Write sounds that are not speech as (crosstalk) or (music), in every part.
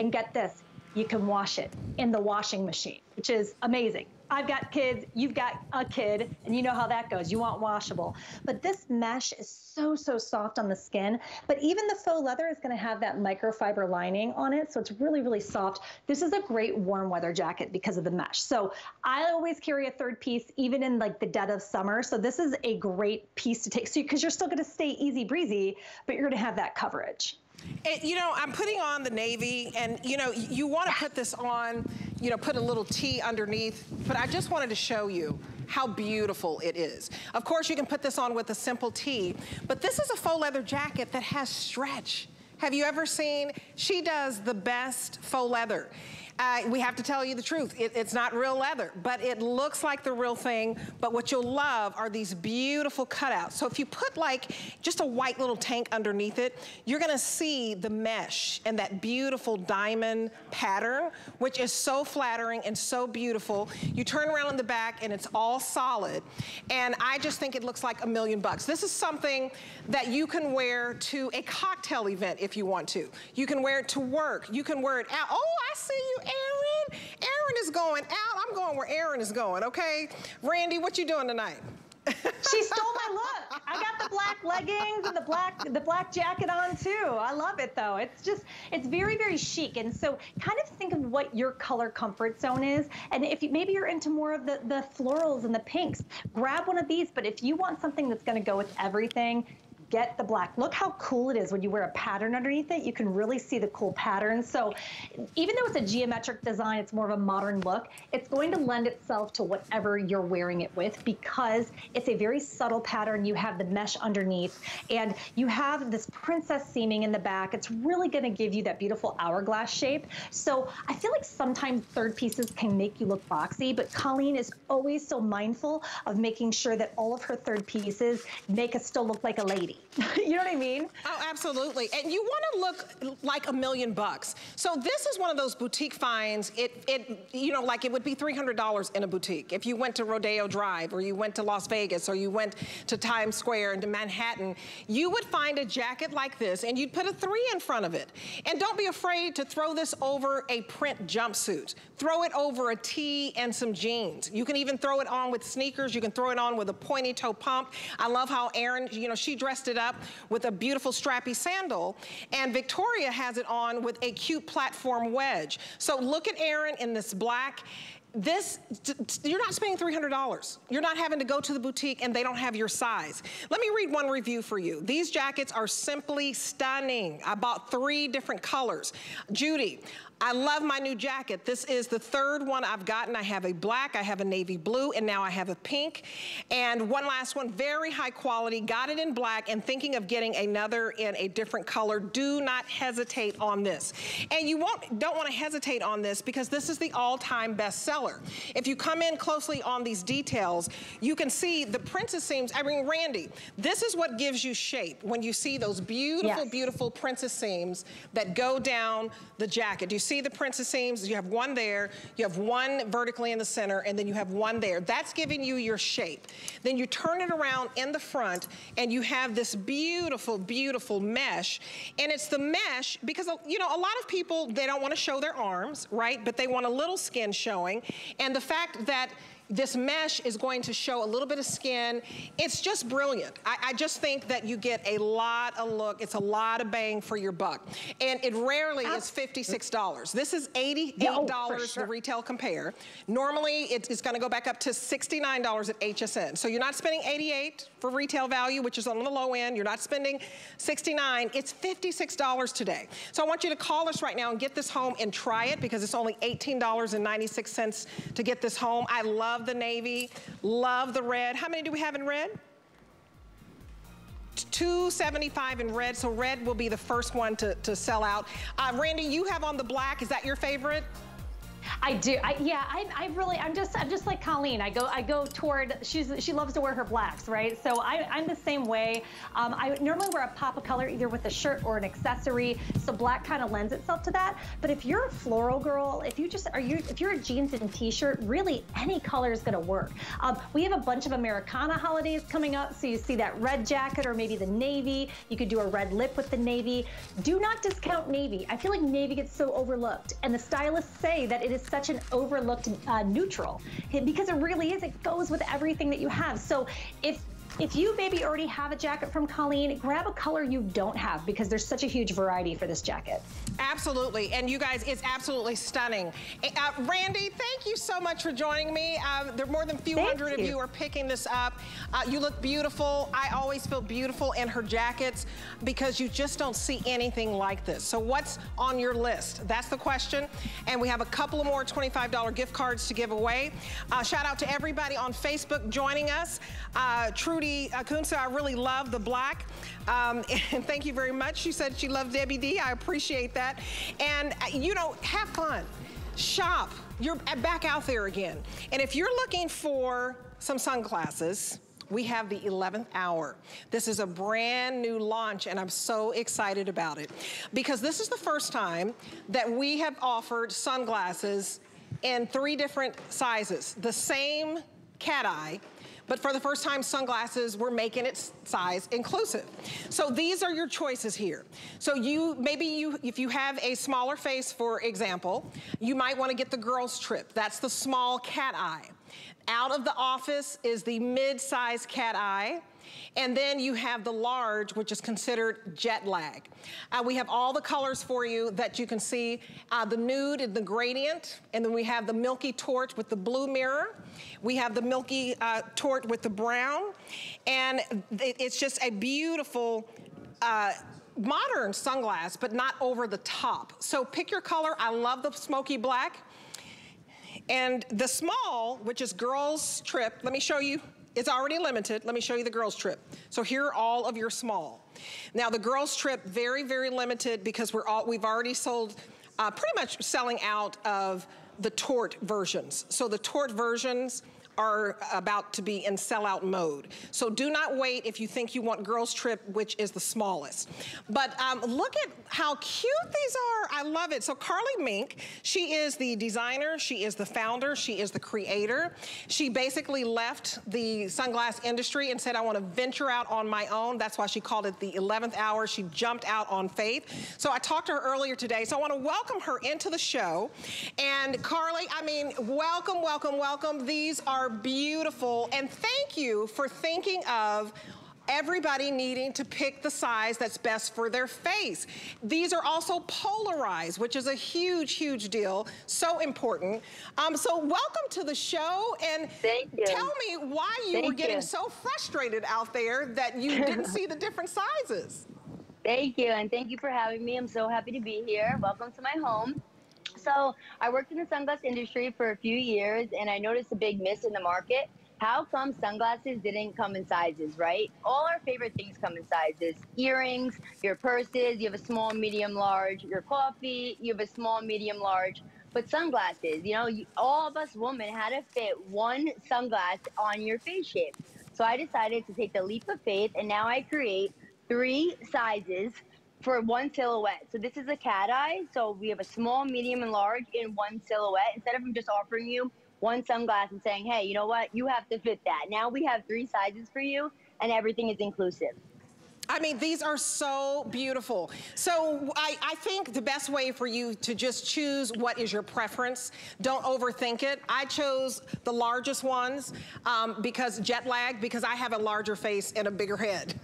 And get this, you can wash it in the washing machine, which is amazing. I've got kids, you've got a kid, and you know how that goes. You want washable. But this mesh is so, so soft on the skin. But even the faux leather is gonna have that microfiber lining on it. So it's really, really soft. This is a great warm weather jacket because of the mesh. So I always carry a third piece, even in like the dead of summer. So this is a great piece to take. So, because you're still gonna stay easy breezy, but you're gonna have that coverage. It, you know, I'm putting on the navy and you know, you wanna put this on, you know, put a little tee underneath, but I just wanted to show you how beautiful it is. Of course, you can put this on with a simple tee, but this is a faux leather jacket that has stretch. Have you ever seen, she does the best faux leather. Uh, we have to tell you the truth. It, it's not real leather, but it looks like the real thing. But what you'll love are these beautiful cutouts. So if you put like just a white little tank underneath it, you're gonna see the mesh and that beautiful diamond pattern, which is so flattering and so beautiful. You turn around in the back and it's all solid. And I just think it looks like a million bucks. This is something that you can wear to a cocktail event if you want to. You can wear it to work. You can wear it out. Oh, I see you, Erin. Erin is going out. I'm going where Erin is going, okay? Randy, what you doing tonight? she stole my look. I got the black leggings and the black the black jacket on too. I love it though. It's just it's very very chic. And so kind of think of what your color comfort zone is. And if you, maybe you're into more of the the florals and the pinks, grab one of these. But if you want something that's going to go with everything, get the black. Look how cool it is when you wear a pattern underneath it. You can really see the cool pattern. So even though it's a geometric design, it's more of a modern look, it's going to lend itself to whatever you're wearing it with because it's a very subtle pattern. You have the mesh underneath and you have this princess seaming in the back. It's really gonna give you that beautiful hourglass shape. So I feel like sometimes third pieces can make you look boxy, but Colleen is always so mindful of making sure that all of her third pieces make us still look like a lady. (laughs) you know what I mean? Oh, absolutely. And you want to look like a million bucks. So this is one of those boutique finds. It, it, you know, like it would be $300 in a boutique. If you went to Rodeo Drive or you went to Las Vegas or you went to Times Square and to Manhattan, you would find a jacket like this and you'd put a three in front of it. And don't be afraid to throw this over a print jumpsuit. Throw it over a tee and some jeans. You can even throw it on with sneakers. You can throw it on with a pointy toe pump. I love how Erin, you know, she dressed it up with a beautiful strappy sandal. And Victoria has it on with a cute platform wedge. So look at Erin in this black this, you're not spending $300. You're not having to go to the boutique and they don't have your size. Let me read one review for you. These jackets are simply stunning. I bought three different colors. Judy, I love my new jacket. This is the third one I've gotten. I have a black, I have a navy blue, and now I have a pink. And one last one, very high quality. Got it in black and thinking of getting another in a different color. Do not hesitate on this. And you won't, don't want to hesitate on this because this is the all-time bestseller. If you come in closely on these details, you can see the princess seams. I mean, Randy, this is what gives you shape when you see those beautiful, yes. beautiful princess seams that go down the jacket. Do you see the princess seams. You have one there, you have one vertically in the center, and then you have one there. That's giving you your shape. Then you turn it around in the front, and you have this beautiful, beautiful mesh. And it's the mesh, because, you know, a lot of people, they don't want to show their arms, right? But they want a little skin showing. And the fact that this mesh is going to show a little bit of skin. It's just brilliant. I, I, just think that you get a lot of look. It's a lot of bang for your buck. And it rarely is $56. This is $88 yeah, oh, sure. the retail compare. Normally, it's gonna go back up to $69 at HSN. So you're not spending 88 for retail value, which is on the low end. You're not spending 69. It's $56 today. So I want you to call us right now and get this home and try it because it's only $18.96 to get this home. I love the navy, love the red. How many do we have in red? 275 in red, so red will be the first one to, to sell out. Uh, Randy, you have on the black, is that your favorite? I do. I, yeah, I, I really, I'm just, I'm just like Colleen. I go, I go toward. She's, she loves to wear her blacks, right? So I, I'm the same way. Um, I normally wear a pop of color either with a shirt or an accessory. So black kind of lends itself to that. But if you're a floral girl, if you just are you, if you're a jeans and t-shirt, really any color is going to work. Um, we have a bunch of Americana holidays coming up, so you see that red jacket or maybe the navy. You could do a red lip with the navy. Do not discount navy. I feel like navy gets so overlooked, and the stylists say that it is such an overlooked uh, neutral because it really is. It goes with everything that you have. So if if you maybe already have a jacket from Colleen, grab a color you don't have because there's such a huge variety for this jacket. Absolutely. And you guys, it's absolutely stunning. Uh, Randy, thank you so much for joining me. Uh, there are more than a few thank hundred you. of you are picking this up. Uh, you look beautiful. I always feel beautiful in her jackets because you just don't see anything like this. So what's on your list? That's the question. And we have a couple of more $25 gift cards to give away. Uh, shout out to everybody on Facebook joining us. Uh, Kunsa, I really love the black. Um, (laughs) and thank you very much. She said she loved Debbie D. I appreciate that. And, uh, you know, have fun. Shop. You're back out there again. And if you're looking for some sunglasses, we have the 11th hour. This is a brand new launch and I'm so excited about it because this is the first time that we have offered sunglasses in three different sizes. The same cat eye, but for the first time, sunglasses, we're making it size inclusive. So these are your choices here. So you, maybe you, if you have a smaller face, for example, you might wanna get the girls trip. That's the small cat eye. Out of the office is the mid-size cat eye. And then you have the large, which is considered jet lag. Uh, we have all the colors for you that you can see. Uh, the nude and the gradient, and then we have the milky tort with the blue mirror. We have the milky uh, tort with the brown. And it's just a beautiful, uh, modern sunglass, but not over the top. So pick your color. I love the smoky black. And the small, which is girls trip, let me show you it's already limited. Let me show you the girls trip. So here are all of your small. Now the girls trip, very, very limited because we're all, we've already sold, uh, pretty much selling out of the Tort versions. So the Tort versions, are about to be in sellout mode. So do not wait if you think you want Girls Trip, which is the smallest. But um, look at how cute these are. I love it. So Carly Mink, she is the designer, she is the founder, she is the creator. She basically left the sunglass industry and said, I want to venture out on my own. That's why she called it the 11th hour. She jumped out on faith. So I talked to her earlier today. So I want to welcome her into the show. And Carly, I mean, welcome, welcome, welcome. These are beautiful. And thank you for thinking of everybody needing to pick the size that's best for their face. These are also polarized, which is a huge, huge deal. So important. Um, so welcome to the show. And tell me why you Thank were getting you. so frustrated out there that you (laughs) didn't see the different sizes. Thank you. And thank you for having me. I'm so happy to be here. Welcome to my home. So I worked in the sunglasses industry for a few years and I noticed a big miss in the market. How come sunglasses didn't come in sizes, right? All our favorite things come in sizes. Earrings, your purses, you have a small, medium, large. Your coffee, you have a small, medium, large. But sunglasses, you know, you, all of us women had to fit one sunglass on your face shape. So I decided to take the leap of faith and now I create three sizes for one silhouette. So this is a cat eye. So we have a small, medium, and large in one silhouette. Instead of just offering you one sunglass and saying, hey, you know what? You have to fit that. Now we have three sizes for you and everything is inclusive. I mean, these are so beautiful. So I, I, think the best way for you to just choose what is your preference, don't overthink it. I chose the largest ones um, because jet lag, because I have a larger face and a bigger head.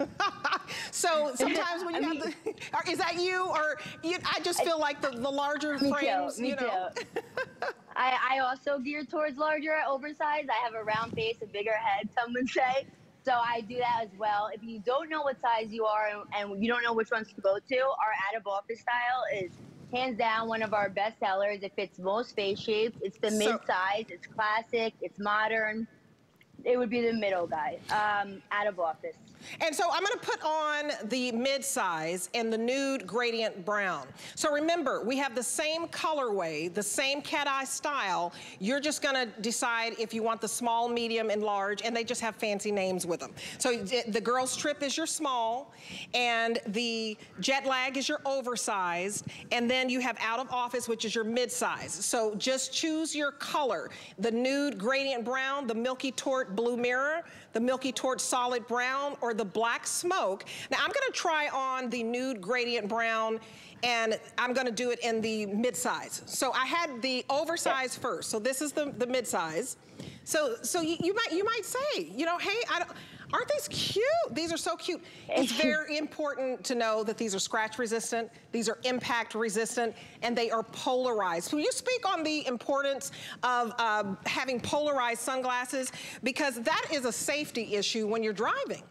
(laughs) so (laughs) sometimes when you have mean, the, (laughs) is that you or you, I just feel like the, the larger me frames, too, you know. I, I also gear towards larger, oversized. I have a round face, a bigger head, some would say. So I do that as well. If you don't know what size you are and, you don't know which ones to go to, our out of office style is hands down one of our best sellers. It fits most face shapes. It's the so, mid size. It's classic. It's modern. It would be the middle guy, um, out of office. And so I'm gonna put on the mid-size and the nude gradient brown. So remember, we have the same colorway, the same cat eye style. You're just gonna decide if you want the small, medium, and large, and they just have fancy names with them. So the girl's trip is your small, and the jet lag is your oversized, and then you have out of office, which is your mid-size. So just choose your color. The nude gradient brown, the milky tort blue mirror, the milky Tort solid brown, or the black smoke. Now I'm gonna try on the nude gradient brown and I'm gonna do it in the mid-size. So I had the oversized first. So this is the, the mid-size. So, so you, you, might, you might say, you know, hey, I don't, Aren't these cute? These are so cute. It's (laughs) very important to know that these are scratch resistant, these are impact resistant, and they are polarized. Will you speak on the importance of uh, having polarized sunglasses? Because that is a safety issue when you're driving.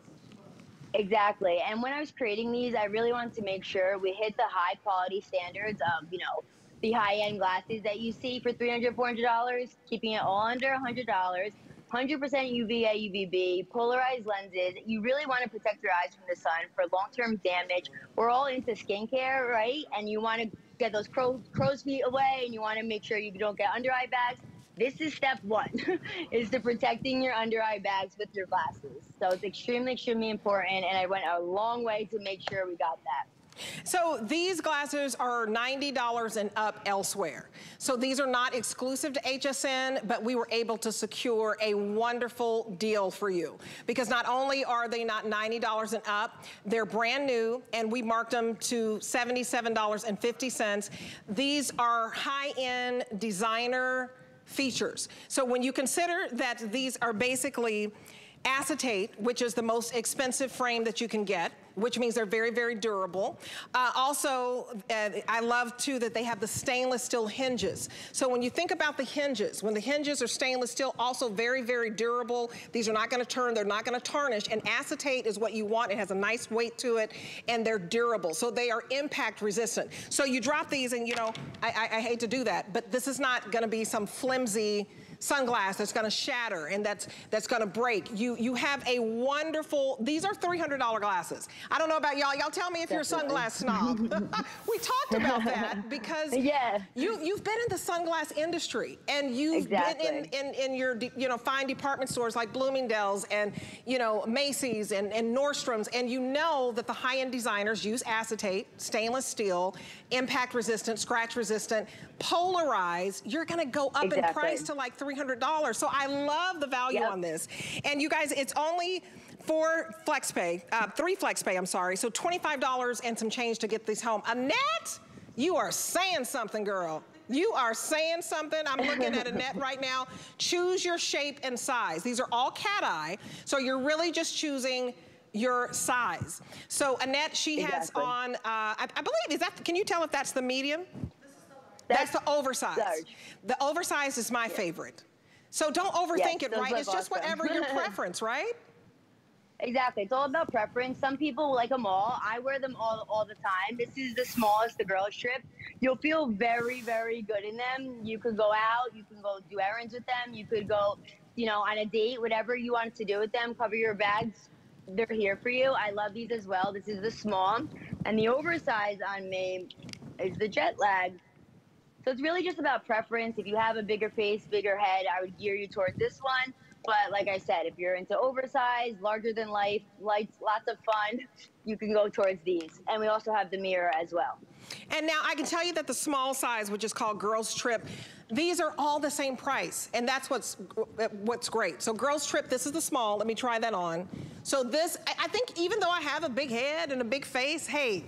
Exactly. And when I was creating these, I really wanted to make sure we hit the high quality standards of, you know, the high end glasses that you see for $300, $400, keeping it all under $100 100% UVA, UVB, polarized lenses. You really want to protect your eyes from the sun for long-term damage. We're all into skincare, right? And you want to get those crow, crow's feet away, and you want to make sure you don't get under eye bags. This is step one, (laughs) is to protecting your under eye bags with your glasses. So it's extremely, extremely important, and I went a long way to make sure we got that. So these glasses are $90 and up elsewhere. So these are not exclusive to HSN, but we were able to secure a wonderful deal for you. Because not only are they not $90 and up, they're brand new, and we marked them to $77.50. These are high-end designer features. So when you consider that these are basically acetate, which is the most expensive frame that you can get, which means they're very, very durable. Uh, also, uh, I love too that they have the stainless steel hinges. So when you think about the hinges, when the hinges are stainless steel, also very, very durable. These are not gonna turn, they're not gonna tarnish, and acetate is what you want. It has a nice weight to it, and they're durable. So they are impact resistant. So you drop these and you know, I, I, I hate to do that, but this is not gonna be some flimsy, sunglass that's gonna shatter and that's that's gonna break. You you have a wonderful, these are $300 glasses. I don't know about y'all. Y'all tell me if Definitely. you're a sunglass snob. (laughs) we talked about that (laughs) because yeah. you, you've been in the sunglass industry and you've exactly. been in, in, in your you know fine department stores like Bloomingdale's and you know Macy's and, and Nordstrom's and you know that the high-end designers use acetate, stainless steel, impact resistant, scratch resistant, polarized, you're gonna go up exactly. in price to like $300. So I love the value yep. on this. And you guys, it's only four FlexPay, uh, three FlexPay, I'm sorry. So $25 and some change to get these home. Annette, you are saying something, girl. You are saying something. I'm looking at (laughs) Annette right now. Choose your shape and size. These are all cat eye. So you're really just choosing your size. So Annette, she exactly. has on, uh, I, I, believe, is that, can you tell if that's the medium? That's, that's the oversized. Large. The oversized is my favorite. So don't overthink yes, it, right? It's just awesome. whatever your preference, (laughs) right? Exactly. It's all about preference. Some people like them all. I wear them all all the time. This is the smallest, the girls trip. You'll feel very, very good in them. You could go out. You can go do errands with them. You could go, you know, on a date, whatever you want to do with them. Cover your bags. They're here for you. I love these as well. This is the small. And the oversized on me is the jet lag. So it's really just about preference. If you have a bigger face, bigger head, I would gear you towards this one. But like I said, if you're into oversized, larger than life, lights, lots of fun, you can go towards these. And we also have the mirror as well. And now I can tell you that the small size, which is called Girls Trip, these are all the same price. And that's what's what's great. So Girls Trip, this is the small. Let me try that on. So this, I think even though I have a big head and a big face, hey,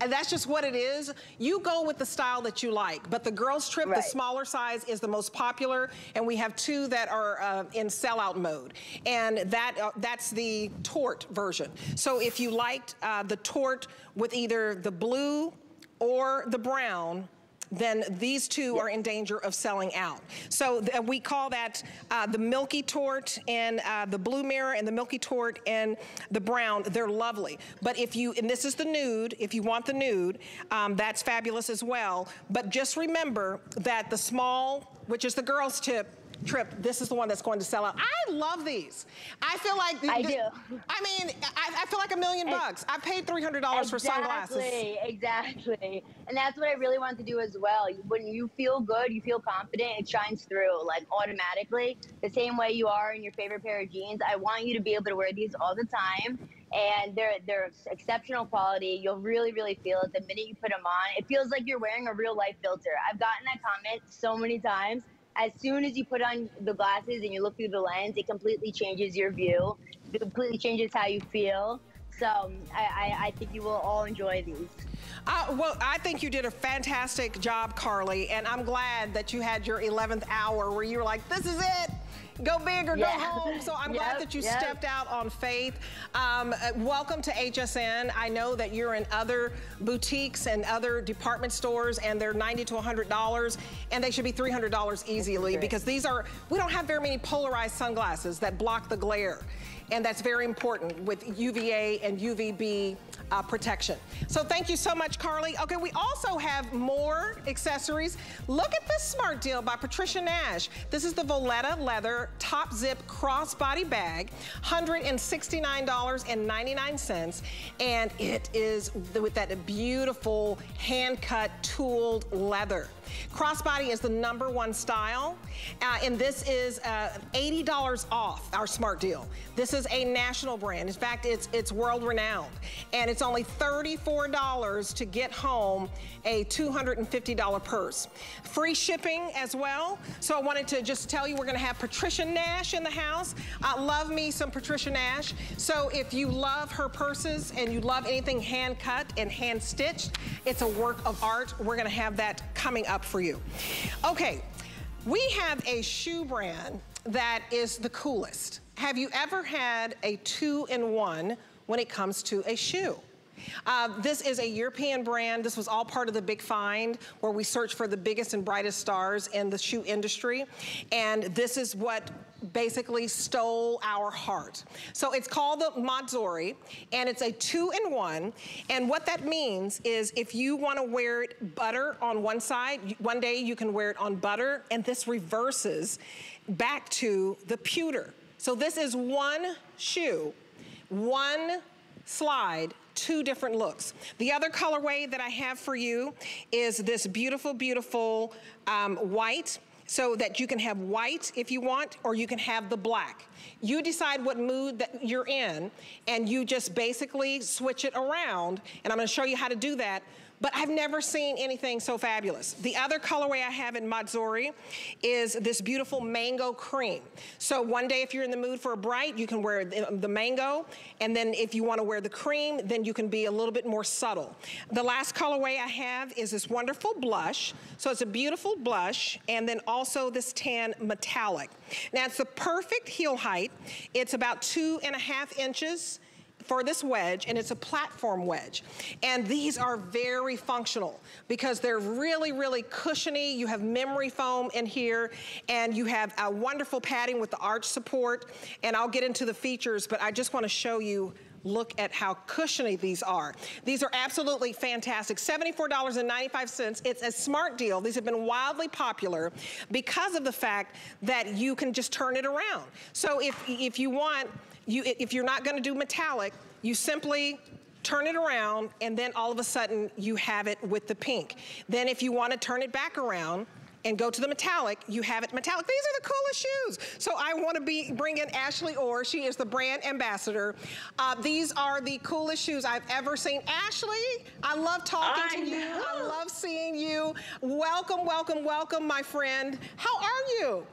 that's just what it is. You go with the style that you like. But the girls trip, right. the smaller size, is the most popular. And we have two that are uh, in sellout mode. And that uh, that's the Tort version. So if you liked uh, the Tort with either the blue or the brown, then these two are in danger of selling out. So we call that uh, the milky tort and uh, the blue mirror and the milky tort and the brown. They're lovely. But if you, and this is the nude, if you want the nude, um, that's fabulous as well. But just remember that the small, which is the girl's tip, trip, this is the one that's going to sell out. I love these. I feel like- I do. I mean, I, I, feel like a million bucks. I paid $300 exactly, for sunglasses. Exactly, exactly. And that's what I really want to do as well. When you feel good, you feel confident, it shines through like automatically. The same way you are in your favorite pair of jeans. I want you to be able to wear these all the time and they're they're exceptional quality. You'll really really feel it the minute you put them on. It feels like you're wearing a real life filter. I've gotten that comment so many times. As soon as you put on the glasses and you look through the lens, it completely changes your view. It completely changes how you feel. So um, I, I, I think you will all enjoy these. Uh, well, I think you did a fantastic job, Carly, and I'm glad that you had your 11th hour where you were like, this is it go big or yeah. go home. So I'm yep, glad that you yep. stepped out on faith. Um, uh, welcome to HSN. I know that you're in other boutiques and other department stores and they're 90 to $100 and they should be $300 easily because these are, we don't have very many polarized sunglasses that block the glare. And that's very important with UVA and UVB uh, protection. So thank you so much, Carly. Okay, we also have more accessories. Look at this smart deal by Patricia Nash. This is the Voletta leather top zip crossbody bag, $169.99. And it is with that beautiful hand-cut tooled leather. Crossbody is the number one style, uh, and this is uh, $80 off our smart deal. This is a national brand. In fact, it's, it's world renowned, and it's only $34 to get home a $250 purse. Free shipping as well. So I wanted to just tell you we're gonna have Patricia Nash in the house. I love me some Patricia Nash. So if you love her purses and you love anything hand cut and hand stitched, it's a work of art. We're gonna have that coming up for you. Okay, we have a shoe brand that is the coolest. Have you ever had a two-in-one when it comes to a shoe? Uh, this is a European brand. This was all part of the Big Find, where we search for the biggest and brightest stars in the shoe industry. And this is what basically stole our heart. So it's called the Mazzori, and it's a two-in-one. And what that means is if you want to wear it butter on one side, one day you can wear it on butter, and this reverses back to the pewter. So this is one shoe, one slide, two different looks. The other colorway that I have for you is this beautiful, beautiful um, white so that you can have white if you want, or you can have the black. You decide what mood that you're in, and you just basically switch it around, and I'm gonna show you how to do that but I've never seen anything so fabulous. The other colorway I have in Mazzori is this beautiful mango cream. So one day if you're in the mood for a bright, you can wear the mango, and then if you wanna wear the cream, then you can be a little bit more subtle. The last colorway I have is this wonderful blush. So it's a beautiful blush, and then also this tan metallic. Now it's the perfect heel height. It's about two and a half inches for this wedge, and it's a platform wedge. And these are very functional because they're really, really cushiony. You have memory foam in here, and you have a wonderful padding with the arch support. And I'll get into the features, but I just wanna show you look at how cushiony these are. These are absolutely fantastic. $74.95. It's a smart deal. These have been wildly popular because of the fact that you can just turn it around. So if, if you want you, if you're not gonna do metallic, you simply turn it around and then all of a sudden you have it with the pink. Then if you wanna turn it back around, and go to the metallic, you have it metallic. These are the coolest shoes. So I want to be bring in Ashley Orr. She is the brand ambassador. Uh, these are the coolest shoes I've ever seen. Ashley, I love talking I to know. you. I love seeing you. Welcome, welcome, welcome, my friend. How are you?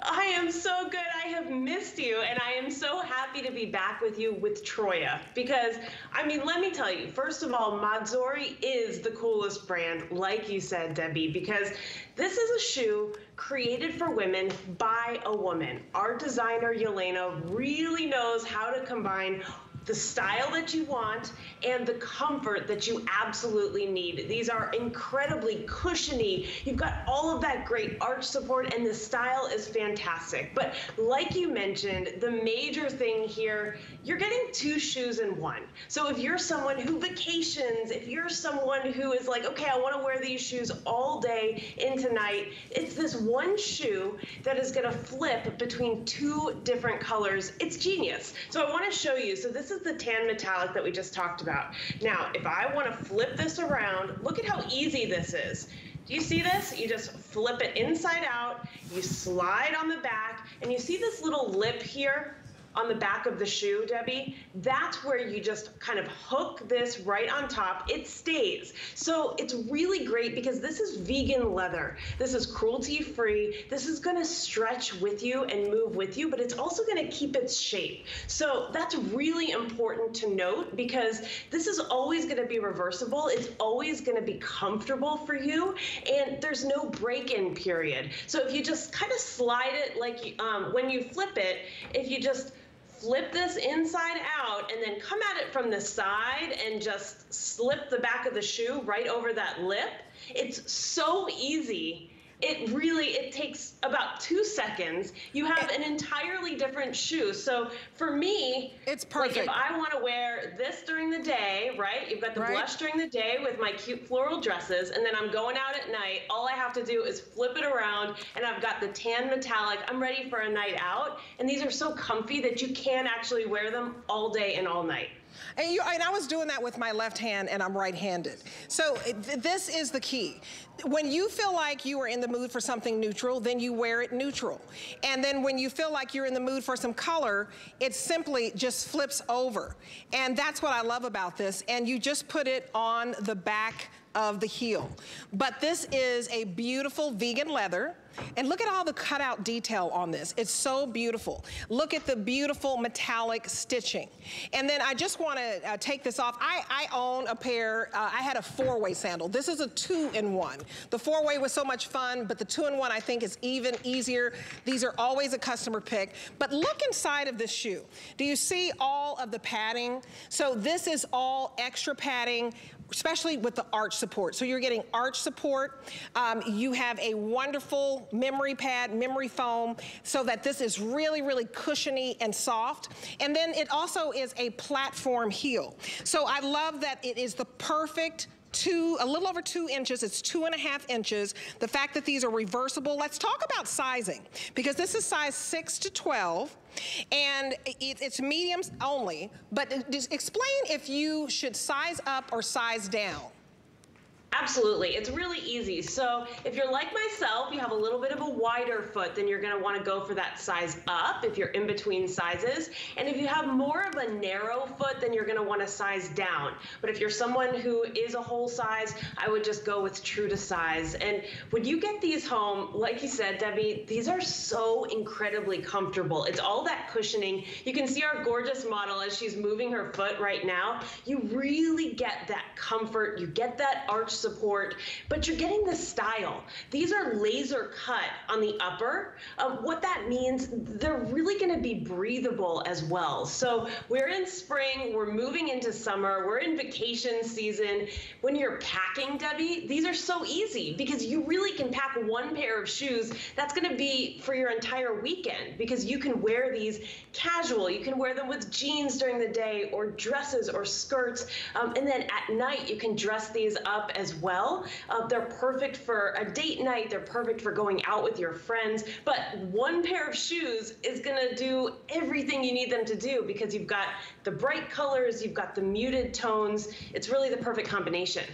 I am so good. I have missed you, and I am so happy to be back with you with Troya. Because, I mean, let me tell you, first of all, Mazzori is the coolest brand, like you said, Debbie, because this is a shoe created for women by a woman. Our designer, Yelena, really knows how to combine the style that you want, and the comfort that you absolutely need. These are incredibly cushiony. You've got all of that great arch support, and the style is fantastic. But like you mentioned, the major thing here, you're getting two shoes in one. So if you're someone who vacations, if you're someone who is like, okay, I want to wear these shoes all day into night, it's this one shoe that is going to flip between two different colors. It's genius. So I want to show you. So this is the tan metallic that we just talked about. Now, if I want to flip this around, look at how easy this is. Do you see this? You just flip it inside out, you slide on the back, and you see this little lip here? On the back of the shoe, Debbie, that's where you just kind of hook this right on top. It stays. So it's really great because this is vegan leather. This is cruelty free. This is going to stretch with you and move with you, but it's also going to keep its shape. So that's really important to note because this is always going to be reversible. It's always going to be comfortable for you and there's no break-in period. So if you just kind of slide it like um, when you flip it, if you just flip this inside out and then come at it from the side and just slip the back of the shoe right over that lip. It's so easy it really it takes about two seconds. You have an entirely different shoe. So for me it's perfect like if i want to wear this during the day right? You've got the right. blush during the day with my cute floral dresses and then i'm going out at night. All i have to do is flip it around and i've got the tan metallic. I'm ready for a night out. And these are so comfy that you can actually wear them all day and all night. And, you, and I was doing that with my left hand and I'm right-handed. So th this is the key. When you feel like you are in the mood for something neutral, then you wear it neutral. And then when you feel like you're in the mood for some color, it simply just flips over. And that's what I love about this. And you just put it on the back of the heel. But this is a beautiful vegan leather. And look at all the cutout detail on this. It's so beautiful. Look at the beautiful metallic stitching. And then I just want to uh, take this off. I, I own a pair, uh, I had a four-way sandal. This is a two-in-one. The four-way was so much fun, but the two-in-one I think is even easier. These are always a customer pick. But look inside of this shoe. Do you see all of the padding? So this is all extra padding especially with the arch support. So you're getting arch support. Um, you have a wonderful memory pad, memory foam, so that this is really, really cushiony and soft. And then it also is a platform heel. So I love that it is the perfect two, a little over two inches. It's two and a half inches. The fact that these are reversible. Let's talk about sizing because this is size six to 12 and it's mediums only, but uh, explain if you should size up or size down. Absolutely. It's really easy. So if you're like myself, you have a little bit of a wider foot, then you're going to want to go for that size up if you're in between sizes. And if you have more of a narrow foot, then you're going to want to size down. But if you're someone who is a whole size, I would just go with true to size. And when you get these home, like you said, Debbie, these are so incredibly comfortable. It's all that cushioning. You can see our gorgeous model as she's moving her foot right now. You really get that comfort. You get that arch support, but you're getting the style. These are laser cut on the upper. Uh, what that means, they're really going to be breathable as well. So we're in spring, we're moving into summer, we're in vacation season. When you're packing, Debbie, these are so easy because you really can pack one pair of shoes. That's going to be for your entire weekend because you can wear these casual. You can wear them with jeans during the day or dresses or skirts. Um, and then at night, you can dress these up as well. Uh, they're perfect for a date night. They're perfect for going out with your friends. But one pair of shoes is going to do everything you need them to do because you've got the bright colors, you've got the muted tones. It's really the perfect combination.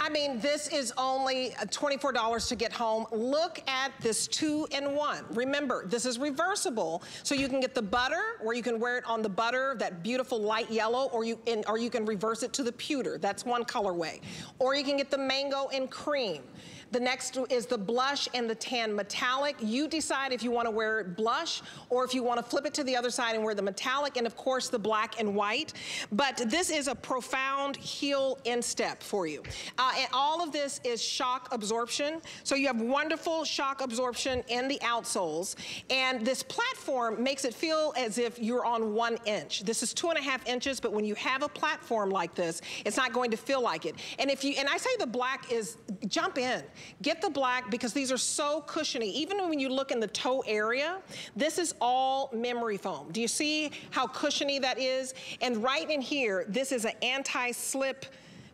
I mean, this is only uh, $24 to get home. Look at this two-in-one. Remember, this is reversible, so you can get the butter, or you can wear it on the butter, that beautiful light yellow, or you, in, or you can reverse it to the pewter. That's one colorway. Or you can get the mango and cream. The next is the blush and the tan metallic. You decide if you wanna wear blush or if you wanna flip it to the other side and wear the metallic and of course the black and white. But this is a profound heel instep for you. Uh, and all of this is shock absorption. So you have wonderful shock absorption in the outsoles. And this platform makes it feel as if you're on one inch. This is two and a half inches, but when you have a platform like this, it's not going to feel like it. And if you, and I say the black is, jump in. Get the black because these are so cushiony. Even when you look in the toe area, this is all memory foam. Do you see how cushiony that is? And right in here, this is an anti-slip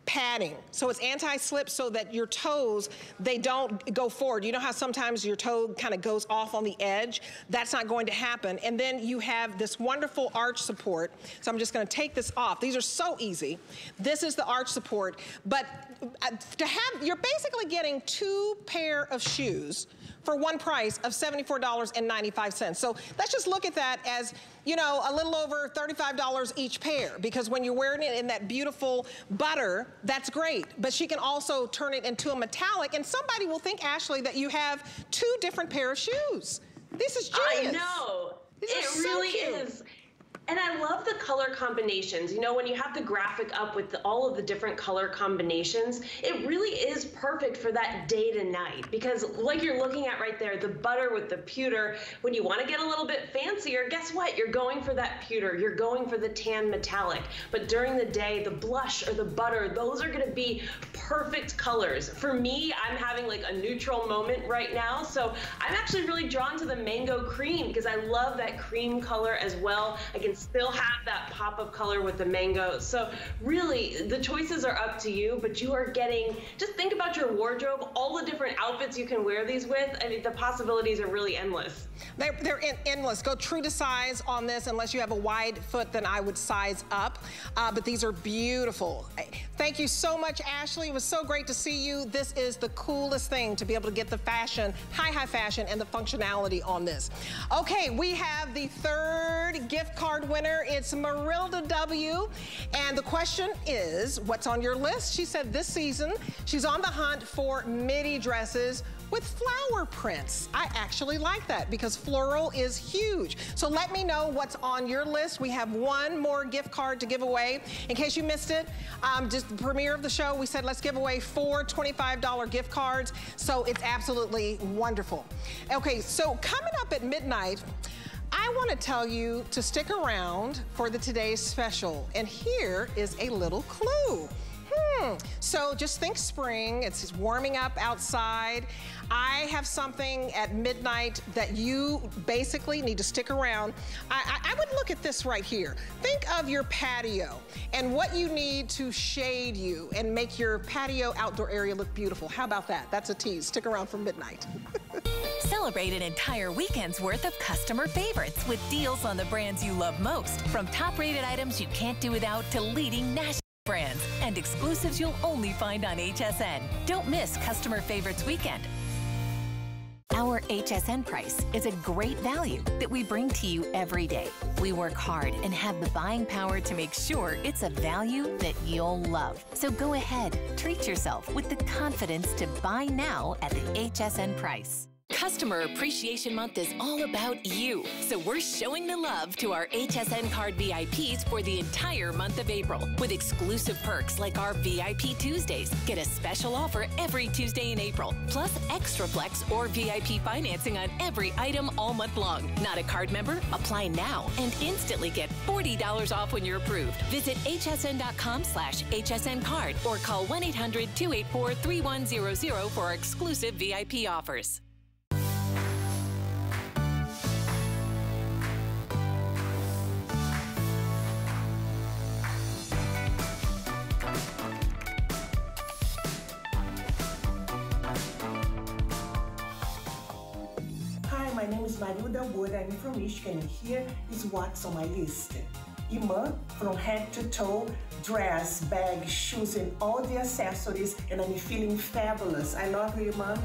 padding. So it's anti-slip so that your toes, they don't go forward. You know how sometimes your toe kind of goes off on the edge? That's not going to happen. And then you have this wonderful arch support. So I'm just gonna take this off. These are so easy. This is the arch support. But uh, to have, you're basically getting two pair of shoes for one price of $74.95. So let's just look at that as, you know, a little over $35 each pair because when you're wearing it in that beautiful butter, that's great. But she can also turn it into a metallic and somebody will think, Ashley, that you have two different pair of shoes. This is genius. I know. These it so really cute. is. And I love the color combinations. You know, when you have the graphic up with the, all of the different color combinations, it really is perfect for that day to night. Because, like you're looking at right there, the butter with the pewter, when you want to get a little bit fancier, guess what? You're going for that pewter, you're going for the tan metallic. But during the day, the blush or the butter, those are going to be perfect colors. For me, I'm having like a neutral moment right now. So I'm actually really drawn to the mango cream because I love that cream color as well. I can still have that pop of color with the mango. So really, the choices are up to you, but you are getting, just think about your wardrobe, all the different outfits you can wear these with. I mean, the possibilities are really endless. They're, they're en- endless. Go true to size on this. Unless you have a wide foot, then I would size up. Uh, but these are beautiful. Thank you so much, Ashley. It was so great to see you. This is the coolest thing to be able to get the fashion, high, high fashion, and the functionality on this. Okay, we have the third gift card winner. It's Marilda W. And the question is, what's on your list? She said this season, she's on the hunt for midi dresses with flower prints. I actually like that because floral is huge. So let me know what's on your list. We have one more gift card to give away. In case you missed it, um, just the premiere of the show, we said let's give away four $25 gift cards. So it's absolutely wonderful. Okay, so coming up at midnight, I want to tell you to stick around for the today's special. And here is a little clue. So just think spring. It's warming up outside. I have something at midnight that you basically need to stick around. I, I, I would look at this right here. Think of your patio and what you need to shade you and make your patio outdoor area look beautiful. How about that? That's a tease. Stick around for midnight. (laughs) Celebrate an entire weekend's worth of customer favorites with deals on the brands you love most, from top rated items you can't do without to leading national brands and exclusives you'll only find on HSN. Don't miss Customer Favorites Weekend. Our HSN price is a great value that we bring to you every day. We work hard and have the buying power to make sure it's a value that you'll love. So go ahead, treat yourself with the confidence to buy now at the HSN price. Customer Appreciation Month is all about you. So we're showing the love to our HSN card VIPs for the entire month of April with exclusive perks like our VIP Tuesdays. Get a special offer every Tuesday in April, plus extra flex or VIP financing on every item all month long. Not a card member? Apply now and instantly get $40 off when you're approved. Visit hsn.com slash hsn card or call 1-800-284-3100 for our exclusive VIP offers. My name is Marilda Wood. I'm from Michigan, here is what's on my list. Iman from head to toe, dress, bag, shoes, and all the accessories, and I'm feeling fabulous. I love you, Iman.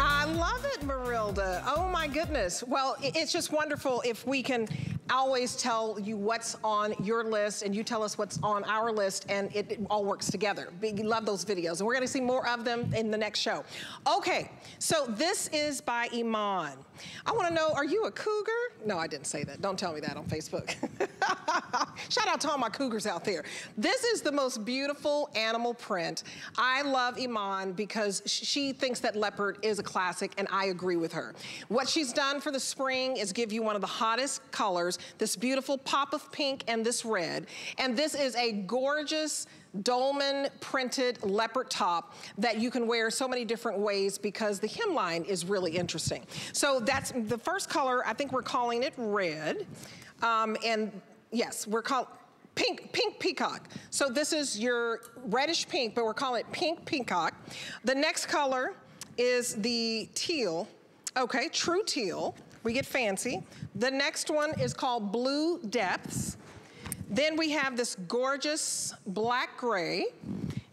I love it, Marilda. Oh my goodness. Well, it's just wonderful if we can I always tell you what's on your list and you tell us what's on our list and it, it all works together. We love those videos and we're gonna see more of them in the next show. Okay, so this is by Iman. I wanna know, are you a cougar? No, I didn't say that. Don't tell me that on Facebook. (laughs) Shout out to all my cougars out there. This is the most beautiful animal print. I love Iman because she thinks that leopard is a classic and I agree with her. What she's done for the spring is give you one of the hottest colors, this beautiful pop of pink and this red. And this is a gorgeous dolman printed leopard top that you can wear so many different ways because the hemline is really interesting. So that's the first color, I think we're calling it red. Um, and yes, we're calling, pink, pink peacock. So this is your reddish pink, but we're calling it pink peacock. The next color is the teal. Okay, true teal. We get fancy. The next one is called Blue Depths. Then we have this gorgeous black gray.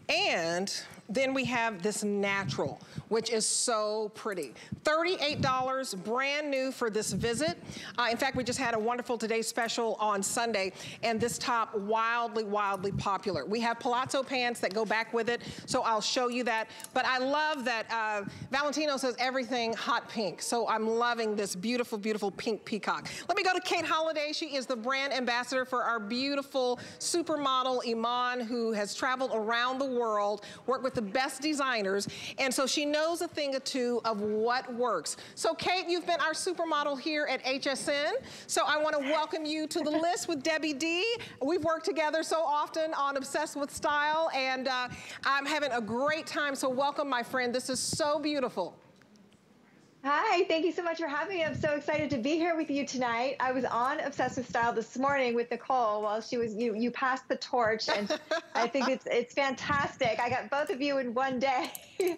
And then we have this natural, which is so pretty. $38, brand new for this visit. Uh, in fact, we just had a wonderful Today special on Sunday, and this top wildly, wildly popular. We have palazzo pants that go back with it, so I'll show you that. But I love that uh, Valentino says everything hot pink, so I'm loving this beautiful, beautiful pink peacock. Let me go to Kate Holiday. She is the brand ambassador for our beautiful supermodel Iman, who has traveled around the world, worked with the best designers, and so she knows a thing or two of what works. So Kate, you've been our supermodel here at HSN. So I want to welcome you to the list with Debbie D. We've worked together so often on Obsessed with Style and uh, I'm having a great time. So welcome my friend. This is so beautiful. Hi, thank you so much for having me. I'm so excited to be here with you tonight. I was on Obsessed with Style this morning with Nicole while she was you you passed the torch and I think it's (laughs) it's fantastic. I got both of you in one day. (laughs)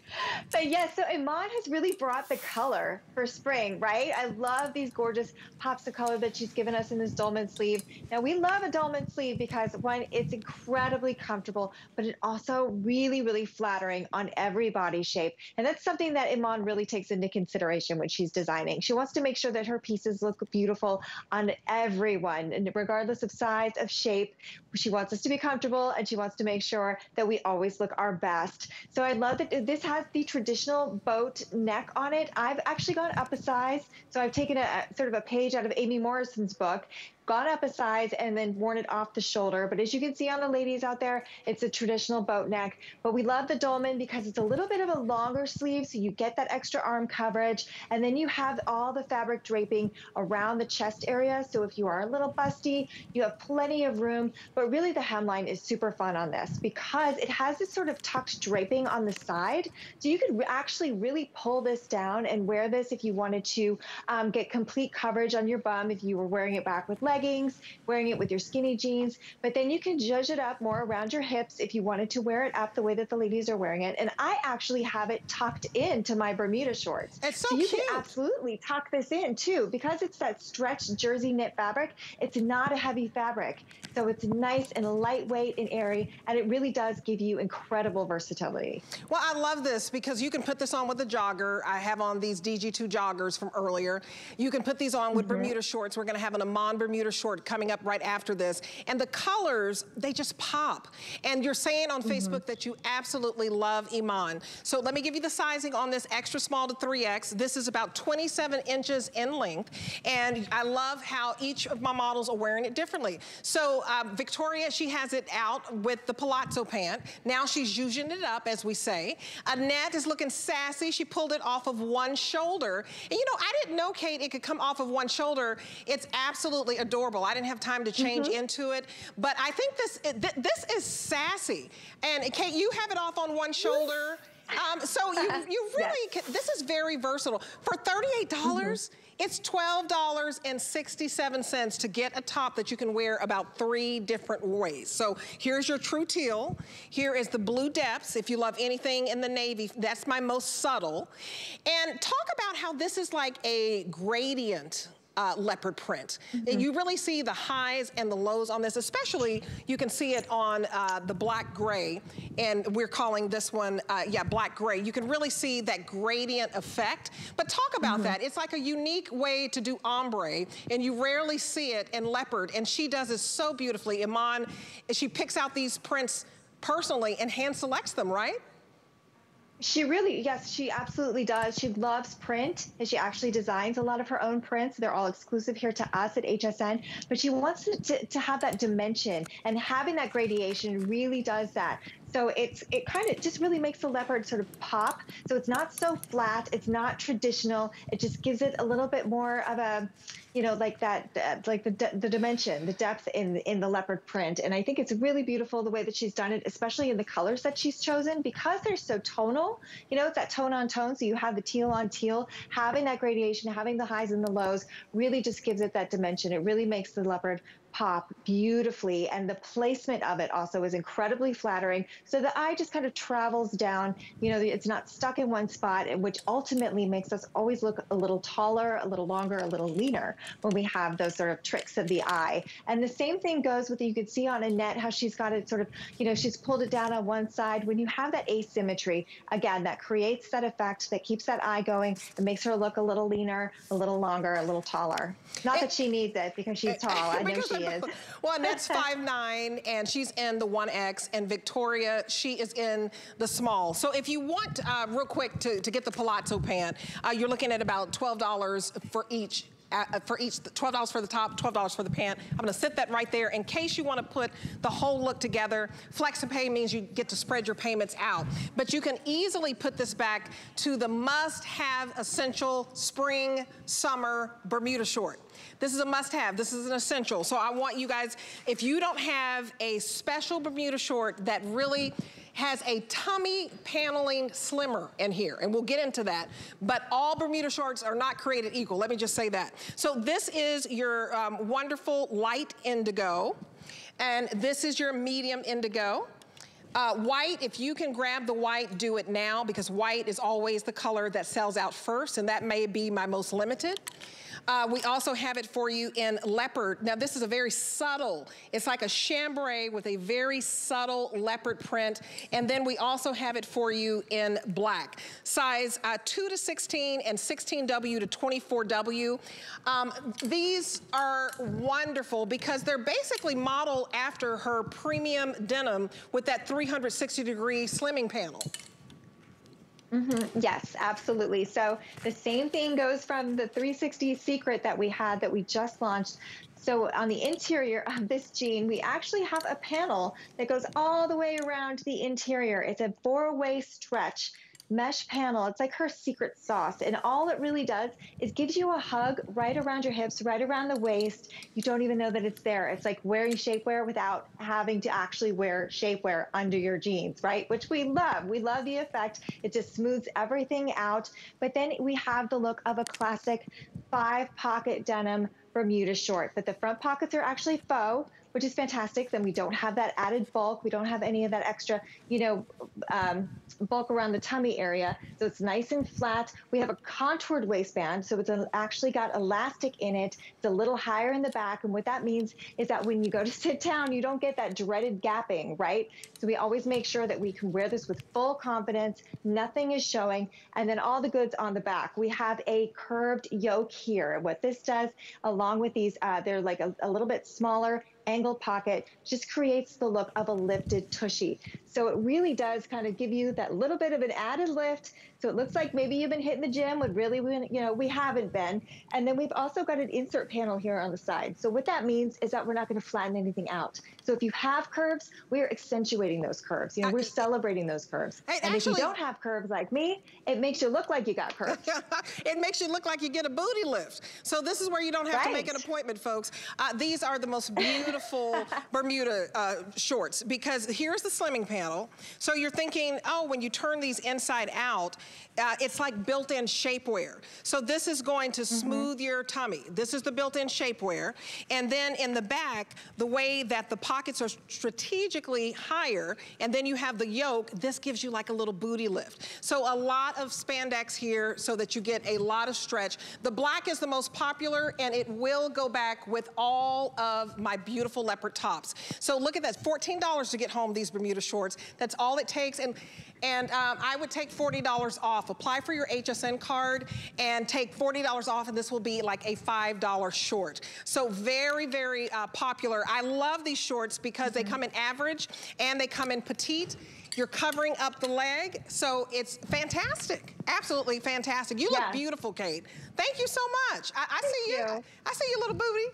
but yes, so Iman has really brought the color for spring, right? I love these gorgeous pops of color that she's given us in this dolman sleeve. Now we love a dolman sleeve because one, it's incredibly comfortable, but it also really, really flattering on every body shape. And that's something that Iman really takes into consideration when she's designing. She wants to make sure that her pieces look beautiful on everyone, and regardless of size, of shape. She wants us to be comfortable and she wants to make sure that we always look our best. So I love that this has the traditional boat neck on it. I've actually gone up a size. So I've taken a, a sort of a page out of Amy Morrison's book gone up a size and then worn it off the shoulder. But as you can see on the ladies out there, it's a traditional boat neck. But we love the dolman because it's a little bit of a longer sleeve, so you get that extra arm coverage. And then you have all the fabric draping around the chest area. So if you are a little busty, you have plenty of room. But really the hemline is super fun on this because it has this sort of tucked draping on the side. So you could actually really pull this down and wear this if you wanted to um, get complete coverage on your bum if you were wearing it back with legs leggings, wearing it with your skinny jeans, but then you can judge it up more around your hips if you wanted to wear it up the way that the ladies are wearing it. And I actually have it tucked into my Bermuda shorts. It's so, so you cute. can absolutely tuck this in too because it's that stretched jersey knit fabric. It's not a heavy fabric. So it's nice and lightweight and airy, and it really does give you incredible versatility. Well, I love this because you can put this on with a jogger. I have on these DG2 joggers from earlier. You can put these on with mm -hmm. Bermuda shorts. We're gonna have an Iman Bermuda short coming up right after this. And the colors, they just pop. And you're saying on mm -hmm. Facebook that you absolutely love Iman. So let me give you the sizing on this extra small to 3X. This is about 27 inches in length. And I love how each of my models are wearing it differently. So um, Victoria, she has it out with the palazzo pant. Now she's using it up, as we say. Annette is looking sassy. She pulled it off of one shoulder. And you know, I didn't know, Kate, it could come off of one shoulder. It's absolutely adorable. I didn't have time to change mm -hmm. into it. But I think this, th this is sassy. And Kate, you have it off on one shoulder. Um, so you, you (laughs) really, yes. can, this is very versatile. For $38, mm -hmm. It's $12.67 to get a top that you can wear about three different ways. So here's your true teal. Here is the blue depths. If you love anything in the navy, that's my most subtle. And talk about how this is like a gradient uh, leopard print. Mm -hmm. You really see the highs and the lows on this, especially you can see it on uh, the black gray, and we're calling this one, uh, yeah, black gray. You can really see that gradient effect. But talk about mm -hmm. that. It's like a unique way to do ombre, and you rarely see it in leopard, and she does it so beautifully. Iman, she picks out these prints personally and hand selects them, right? She really, yes, she absolutely does. She loves print and she actually designs a lot of her own prints. They're all exclusive here to us at HSN, but she wants to, to, have that dimension and having that gradation really does that. So it's it kind of just really makes the leopard sort of pop. So it's not so flat. It's not traditional. It just gives it a little bit more of a, you know, like that, uh, like the the dimension, the depth in in the leopard print. And I think it's really beautiful the way that she's done it, especially in the colors that she's chosen because they're so tonal. You know, it's that tone on tone. So you have the teal on teal. Having that gradation, having the highs and the lows, really just gives it that dimension. It really makes the leopard pop beautifully and the placement of it also is incredibly flattering. So the eye just kind of travels down. You know it's not stuck in one spot which ultimately makes us always look a little taller a little longer a little leaner when we have those sort of tricks of the eye. And the same thing goes with you can see on Annette how she's got it sort of you know she's pulled it down on one side. When you have that asymmetry again that creates that effect that keeps that eye going. And makes her look a little leaner a little longer a little taller. Not that she needs it because she's eh, tall. Eh, I know she (laughs) is. well, Annette's five nine, and she's in the 1X, and Victoria, she is in the small. So if you want, uh, real quick, to, to get the Palazzo pant, uh, you're looking at about $12 for each uh, for each, $12 for the top, $12 for the pant. I'm gonna sit that right there in case you wanna put the whole look together. FlexiPay means you get to spread your payments out. But you can easily put this back to the must-have essential spring, summer Bermuda short. This is a must-have. This is an essential. So I want you guys, if you don't have a special Bermuda short that really has a tummy paneling slimmer in here, and we'll get into that. But all Bermuda shorts are not created equal. Let me just say that. So this is your um, wonderful light indigo, and this is your medium indigo. Uh, white, if you can grab the white, do it now because white is always the color that sells out first and that may be my most limited. Uh, we also have it for you in leopard. Now this is a very subtle, it's like a chambray with a very subtle leopard print. And then we also have it for you in black. Size uh, 2 to 16 and 16W to 24W. Um, these are wonderful because they're basically modeled after her premium denim with that 360 degree slimming panel. Mm -hmm. Yes, absolutely. So the same thing goes from the 360 Secret that we had that we just launched. So on the interior of this jean, we actually have a panel that goes all the way around the interior. It's a four-way stretch mesh panel. It's like her secret sauce. And all it really does is gives you a hug right around your hips, right around the waist. You don't even know that it's there. It's like wearing shapewear without having to actually wear shapewear under your jeans, right? Which we love. We love the effect. It just smooths everything out. But then we have the look of a classic five pocket denim Bermuda short, but the front pockets are actually faux, which is fantastic. Then we don't have that added bulk. We don't have any of that extra, you know, um, bulk around the tummy area. So it's nice and flat. We have a contoured waistband. So it's actually got elastic in it. It's a little higher in the back. And what that means is that when you go to (laughs) sit down, you don't get that dreaded gapping, right? So we always make sure that we can wear this with full confidence. Nothing is showing. And then all the goods on the back. We have a curved yoke here. What this does, along with these, uh, they're like a, a little bit smaller angled pocket just creates the look of a lifted tushy. So it really does kind of give you that little bit of an added lift. So it looks like maybe you've been hitting the gym when really, we, you know, we haven't been. And then we've also got an insert panel here on the side. So what that means is that we're not going to flatten anything out. So if you have curves, we're accentuating those curves. You know, we're celebrating those curves. Hey, and actually, if you don't have curves like me, it makes you look like you got curves. (laughs) it makes you look like you get a booty lift. So this is where you don't have right. to make an appointment, folks. Uh, these are the most beautiful (laughs) Bermuda uh, shorts because here's the slimming panel panel. So you're thinking, oh, when you turn these inside out, uh, it's like built-in shapewear. So this is going to mm-hmm. smooth mm -hmm. your tummy. This is the built-in shapewear. And then in the back, the way that the pockets are strategically higher, and then you have the yoke, this gives you like a little booty lift. So a lot of spandex here so that you get a lot of stretch. The black is the most popular, and it will go back with all of my beautiful leopard tops. So look at that, $14 to get home these Bermuda shorts. That's all it takes. And and um, I would take $40 off. Apply for your HSN card and take $40 off and this will be like a $5 short. So very, very uh, popular. I love these shorts because mm -hmm. they mm-hmm. come in average and they come in petite. You're covering up the leg, so it's fantastic. Absolutely fantastic. You look beautiful, Kate. Thank you so much. I, I see you. you. I see your little booty.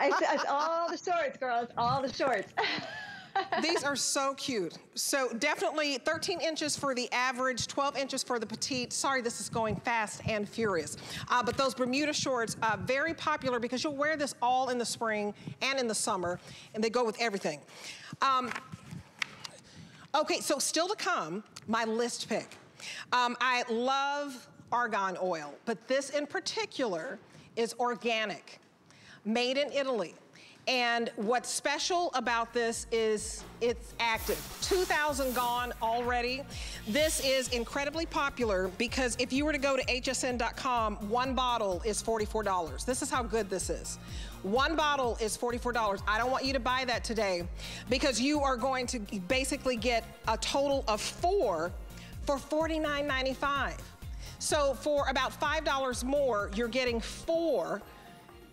it's all the shorts, girls. All the shorts. (laughs) These are so cute. So definitely 13 inches for the average, 12 inches for the petite. Sorry, this is going fast and furious. Uh, but those Bermuda shorts, uh, very popular because you'll wear this all in the spring and in the summer, and they go with everything. Um, okay, so still to come, my list pick. Um, I love argan oil, but this in particular is organic, made in Italy. And what's special about this is it's active. 2,000 gone already. This is incredibly popular because if you were to go to hsn.com, one bottle is $44. This is how good this is. One bottle is $44. I don't want you to buy that today because you are going to basically get a total of four for $49.95. So for about $5 more, you're getting four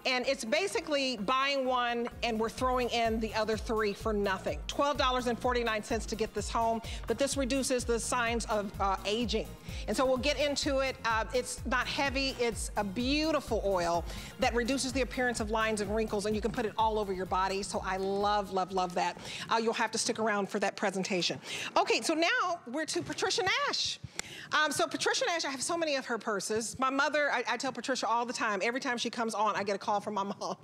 and it's basically buying one and we're throwing in the other three for nothing. $12.49 to get this home, but this reduces the signs of uh, aging. And so we'll get into it. Uh, it's not heavy, it's a beautiful oil that reduces the appearance of lines and wrinkles and you can put it all over your body. So I love, love, love that. Uh, you'll have to stick around for that presentation. Okay, so now we're to Patricia Nash. Um, so Patricia Nash, I have so many of her purses. My mother, I, I, tell Patricia all the time, every time she comes on, I get a call from my (laughs) mom.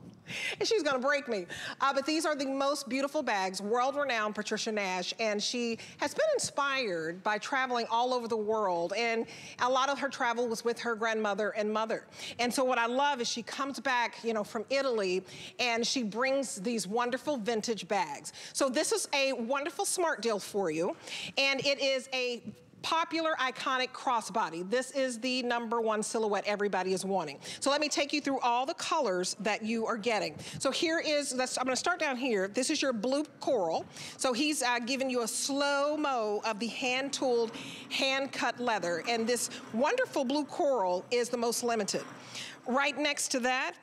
and she's gonna break me. Uh, but these are the most beautiful bags, world-renowned Patricia Nash, and she has been inspired by traveling all over the world, and a lot of her travel was with her grandmother and mother. And so what I love is she comes back, you know, from Italy, and she brings these wonderful vintage bags. So this is a wonderful smart deal for you, and it is a popular iconic crossbody. This is the number one silhouette everybody is wanting. So let me take you through all the colors that you are getting. So here is, I'm gonna start down here. This is your blue coral. So he's uh, giving you a slow-mo of the hand-tooled, hand-cut leather. And this wonderful blue coral is the most limited. Right next to that,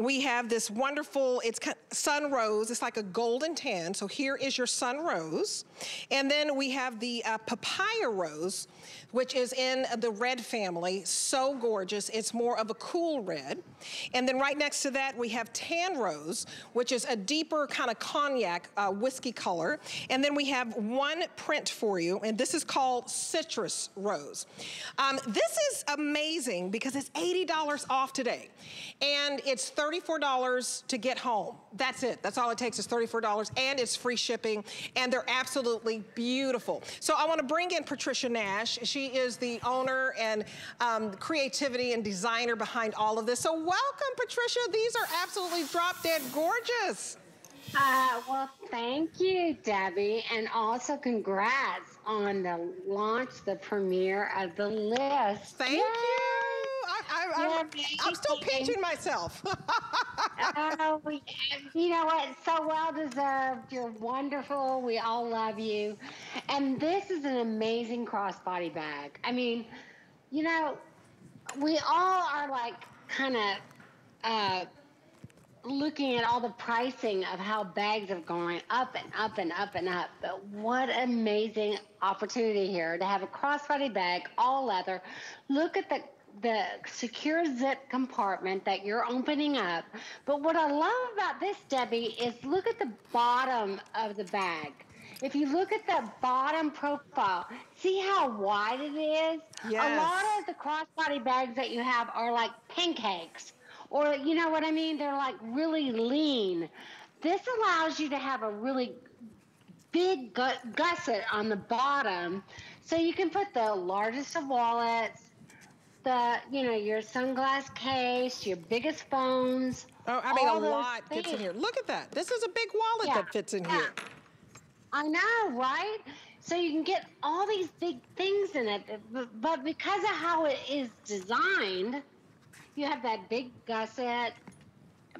we have this wonderful, it's sun rose. It's like a golden tan. So here is your sun rose. And then we have the uh, papaya rose, which is in the red family. So gorgeous. It's more of a cool red. And then right next to that, we have tan rose, which is a deeper kind of cognac uh, whiskey color. And then we have one print for you, and this is called citrus rose. Um, this is amazing because it's $80 off today. And it's 30 $34 to get home. That's it. That's all it takes is $34 and it's free shipping and they're absolutely beautiful. So I wanna bring in Patricia Nash. She is the owner and um, creativity and designer behind all of this. So welcome, Patricia. These are absolutely drop dead gorgeous. Uh, well, thank you, Debbie, and also congrats on the launch, the premiere of the list. Thank Yay! you. I, am still pinching myself. (laughs) oh, you know what? So well deserved. You're wonderful. We all love you. And this is an amazing crossbody bag. I mean, you know, we all are like kind of uh, looking at all the pricing of how bags are going up and up and up and up. But what amazing opportunity here to have a crossbody bag, all leather. Look at the the secure zip compartment that you're opening up. But what I love about this, Debbie, is look at the bottom of the bag. If you look at the bottom profile, see how wide it is? Yes. A lot of the crossbody bags that you have are like pancakes. Or, you know what I mean? They're like really lean. This allows you to have a really big gusset on the bottom. So you can put the largest of wallets, the, you know, your sunglass case, your biggest phones. Oh, I mean, a lot things. fits in here. Look at that. This is a big wallet yeah. that fits in yeah. here. I know, right? So you can get all these big things in it, but because of how it is designed, you have that big gusset,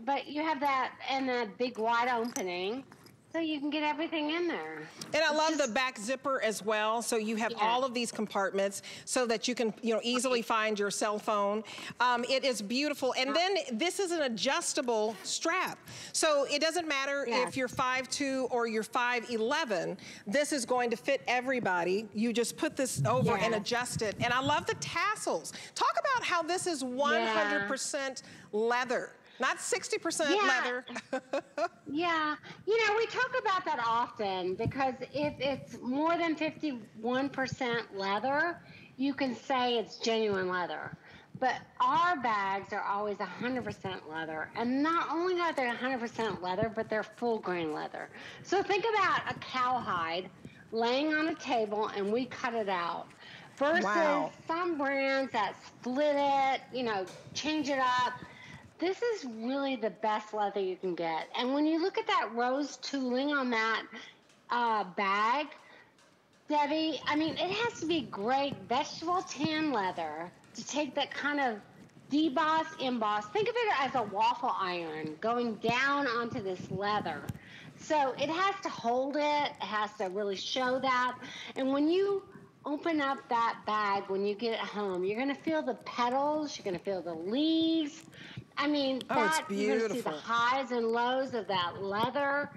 but you have that and that big wide opening. So you can get everything in there. And I love Just, the back zipper as well. So you have yeah. all of these compartments so that you can, you know, easily find your cell phone. Um, it is beautiful. And then this is an adjustable strap. So it doesn't matter if you're 5'2 or you're 5'11, this is going to fit everybody. You just put this over yeah. and adjust it. And I love the tassels. Talk about how this is 100% leather. Not 60% yeah. leather. (laughs) yeah. You know, we talk about that often because if it's more than 51% leather, you can say it's genuine leather. But our bags are always 100% leather. And not only are they 100% leather, but they're full grain leather. So think about a cowhide laying on a table and we cut it out versus wow. some brands that split it, you know, change it up this is really the best leather you can get. And when you look at that rose tooling on that uh, bag, Debbie, I mean, it has to be great vegetable tan leather to take that kind of deboss, emboss. Think of it as a waffle iron going down onto this leather. So it has to hold it, it has to really show that. And when you open up that bag when you get it home, you're to feel the petals, you're to feel the leaves, I mean, oh, that, to see the highs and lows of that leather.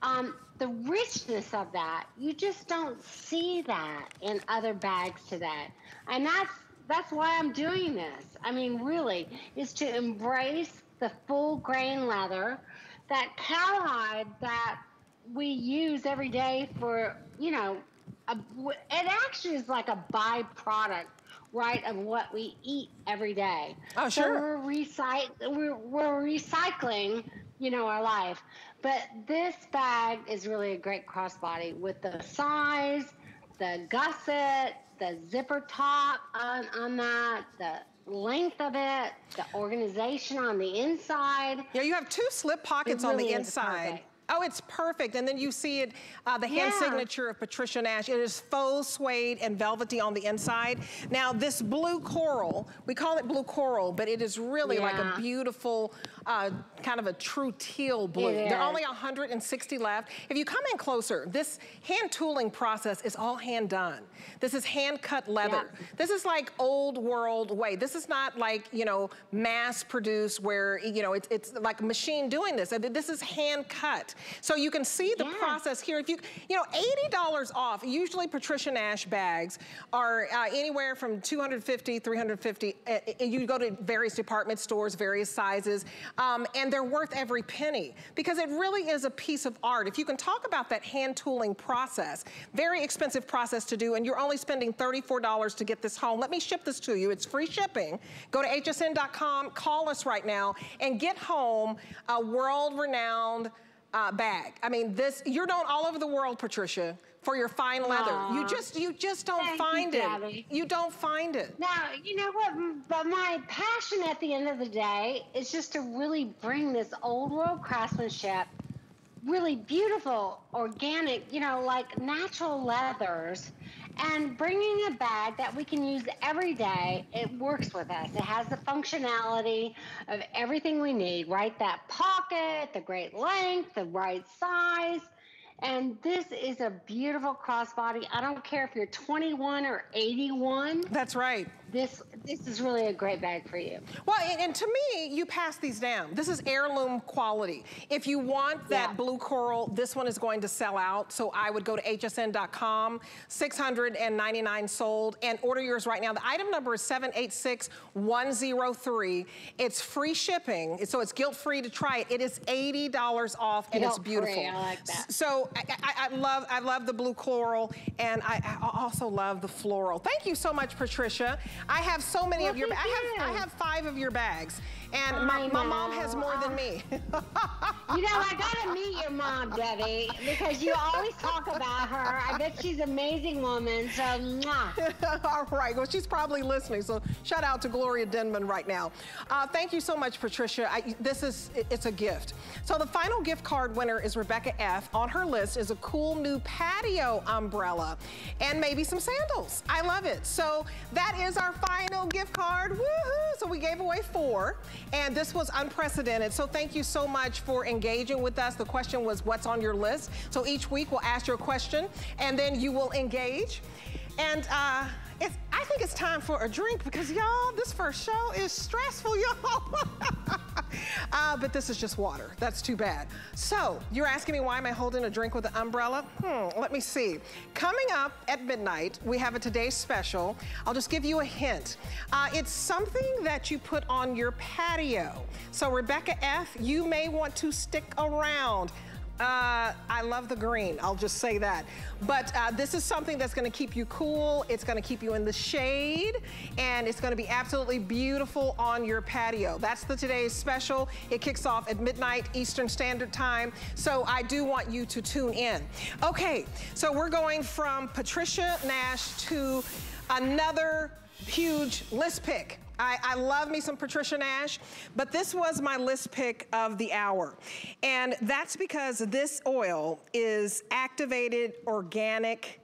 Um, the richness of that, you just don't see that in other bags today. And that's that's why I'm doing this. I mean, really, is to embrace the full grain leather, that cowhide that we use every day for, you know, a, it actually is like a byproduct right of what we eat every day. Oh, sure. So we're, recyc- we're, we're recycling, you know, our life. But this bag is really a great crossbody with the size, the gusset, the zipper top on, on that, the length of it, the organization on the inside. Yeah, you have two slip pockets really on the inside. Oh, it's perfect. And then you see it, uh, the hand yeah. signature of Patricia Nash. It is faux suede and velvety on the inside. Now, this blue coral, we call it blue coral, but it is really yeah. like a beautiful, uh, kind of a true teal blue. There are only 160 left. If you come in closer, this hand tooling process is all hand done. This is hand cut leather. Yeah. This is like old world way. This is not like, you know, mass produced where, you know, it's, it's like a machine doing this. This is hand cut. So you can see the yeah. process here. If you, you know, $80 off. Usually Patricia Nash bags are uh, anywhere from 250, 350. Uh, uh, you go to various department stores, various sizes, um, and they're worth every penny because it really is a piece of art. If you can talk about that hand tooling process, very expensive process to do, and you're only spending $34 to get this home. Let me ship this to you. It's free shipping. Go to hsn.com, call us right now, and get home a world-renowned uh, bag. I mean, this, you're known all over the world, Patricia, for your fine leather. Aww. You just, you just don't Thank find you, it. You don't find it. Now, you know what, but my passion at the end of the day is just to really bring this old world craftsmanship, really beautiful, organic, you know, like natural leathers and bringing a bag that we can use every day, it works with us. It has the functionality of everything we need, right? That pocket, the great length, the right size. And this is a beautiful crossbody. I don't care if you're 21 or 81. That's right this this is really a great bag for you. Well, and, and, to me, you pass these down. This is heirloom quality. If you want that yeah. blue coral, this one is going to sell out. So I would go to hsn.com, 699 sold, and order yours right now. The item number is 786103. It's free shipping, so it's guilt-free to try it. It is $80 off, and it's beautiful. I like that. So I, I, I, love I love the blue coral, and I, I also love the floral. Thank you so much, Patricia. I have so many Look of your, I have, I have five of your bags. And my, my, mom has more than me. (laughs) you know, I gotta meet your mom, Debbie, because you always talk about her. I bet she's an amazing woman. So, mwah. (laughs) All right. Well, she's probably listening. So, shout out to Gloria Denmon right now. Uh, thank you so much, Patricia. I, this is it's a gift. So, the final gift card winner is Rebecca F. On her list is a cool new patio umbrella and maybe some sandals. I love it. So, that is our final gift card. Woohoo! So, we gave away four. And this was unprecedented. So thank you so much for engaging with us. The question was, what's on your list? So each week we'll ask you a question and then you will engage. And uh, I think it's time for a drink because y'all, this first show is stressful, (laughs) y'all. uh, but this is just water. That's too bad. So you're asking me why am I holding a drink with an umbrella? Hmm, let me see. Coming up at midnight, we have a today's special. I'll just give you a hint. Uh, it's something that you put on your patio. So Rebecca F., you may want to stick around. Uh, I love the green, I'll just say that. But uh, this is something that's gonna keep you cool, it's gonna keep you in the shade, and it's gonna be absolutely beautiful on your patio. That's the today's special. It kicks off at midnight Eastern Standard Time, so I do want you to tune in. Okay, so we're going from Patricia Nash to another huge list pick. I, I, love me some Patricia Nash, but this was my list pick of the hour. And that's because this oil is activated organic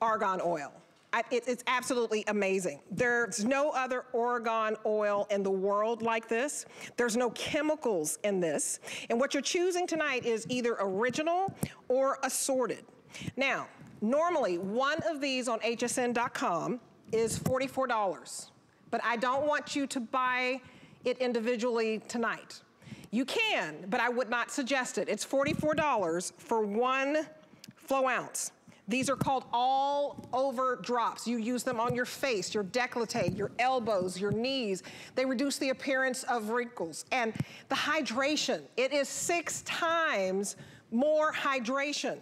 argan oil. I, it, it's absolutely amazing. There's no other argan oil in the world like this. There's no chemicals in this. And what you're choosing tonight is either original or assorted. Now, normally one of these on hsn.com is $44 but I don't want you to buy it individually tonight. You can, but I would not suggest it. It's $44 for one flow ounce. These are called all over drops. You use them on your face, your décolleté, your elbows, your knees. They reduce the appearance of wrinkles. And the hydration, it is six times more hydration.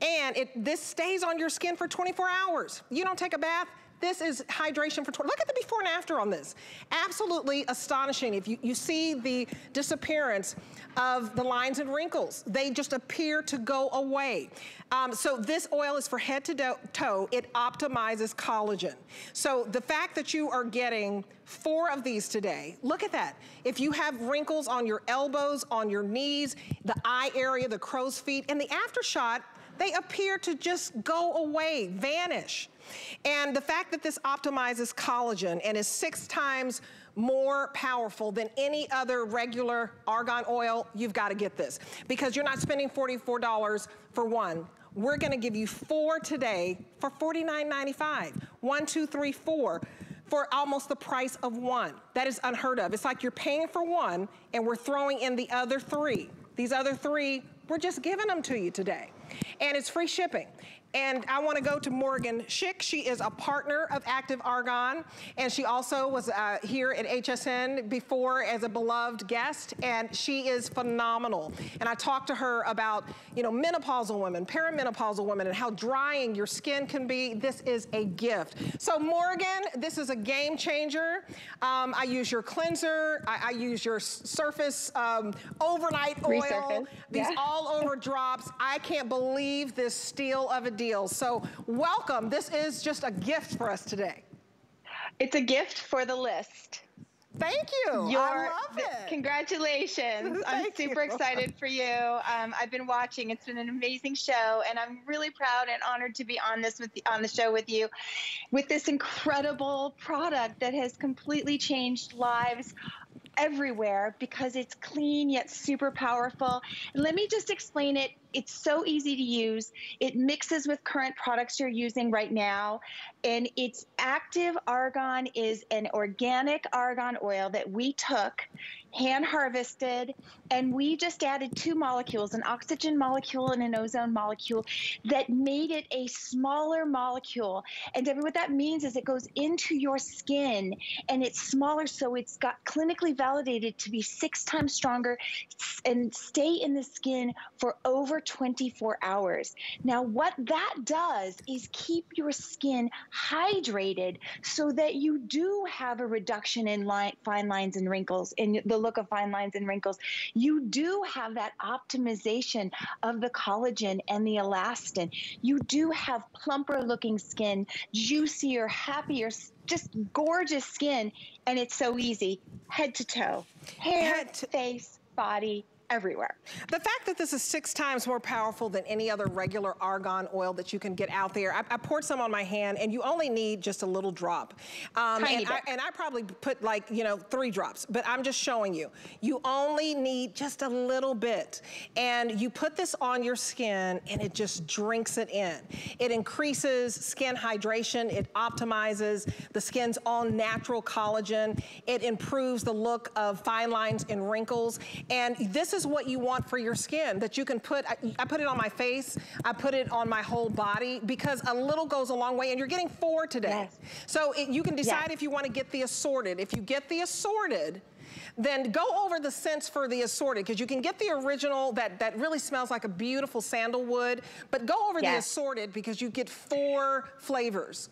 And it, this stays on your skin for 24 hours. You don't take a bath, this is hydration for, look at the before and after on this. Absolutely astonishing. If you, you see the disappearance of the lines and wrinkles, they just appear to go away. Um, so this oil is for head to toe. It optimizes collagen. So the fact that you are getting four of these today, look at that. If you have wrinkles on your elbows, on your knees, the eye area, the crow's feet, and the after shot, they appear to just go away, vanish. And the fact that this optimizes collagen and is six times more powerful than any other regular argan oil, you've got to get this. Because you're not spending $44 for one. We're gonna give you four today for $49.95. One, two, three, four for almost the price of one. That is unheard of. It's like you're paying for one and we're throwing in the other three. These other three, we're just giving them to you today. And it's free shipping. And I want to go to Morgen Schick. She is a partner of Active Argan, and she also was uh, here at HSN before as a beloved guest, and she is phenomenal. And I talked to her about, you know, menopausal women, perimenopausal women, and how drying your skin can be. This is a gift. So Morgen, this is a game changer. Um, I use your cleanser. I, I use your surface um, overnight oil. Resurface. These yeah. all over drops. I can't believe this steal of a deals. So welcome. This is just a gift for us today. It's a gift for the list. Thank you. Your, I love it. Congratulations. (laughs) I'm super you. excited for you. Um, I've been watching. It's been an amazing show, and I'm really proud and honored to be on this with the, on the show with you, with this incredible product that has completely changed lives everywhere because it's clean yet super powerful. Let me just explain it it's so easy to use. It mixes with current products you're using right now. And it's active argan is an organic argan oil that we took, hand harvested, and we just added two molecules, an oxygen molecule and an ozone molecule that made it a smaller molecule. And Debbie, what that means is it goes into your skin and it's smaller, so it's got clinically validated to be six times stronger and stay in the skin for over 24 hours. Now, what that does is keep your skin hydrated so that you do have a reduction in line, fine lines and wrinkles, in the look of fine lines and wrinkles. You do have that optimization of the collagen and the elastin. You do have plumper looking skin, juicier, happier, just gorgeous skin. And it's so easy head to toe, hair, head to face, body, everywhere. The fact that this is six times more powerful than any other regular argan oil that you can get out there, I, I poured some on my hand and you only need just a little drop. Um, Tiny and, bit. I, and I probably put like, you know, three drops, but I'm just showing you. You only need just a little bit. And you put this on your skin and it just drinks it in. It increases skin hydration, it optimizes the skin's own natural collagen, it improves the look of fine lines and wrinkles. And this is what you want for your skin, that you can put, I, I put it on my face, I put it on my whole body, because a little goes a long way, and you're getting four today. Yes. So it, you can decide Yes. if you want to get the assorted. If you get the assorted, then go over the scents for the assorted, because you can get the original that, that really smells like a beautiful sandalwood, but go over the assorted because you get four flavors.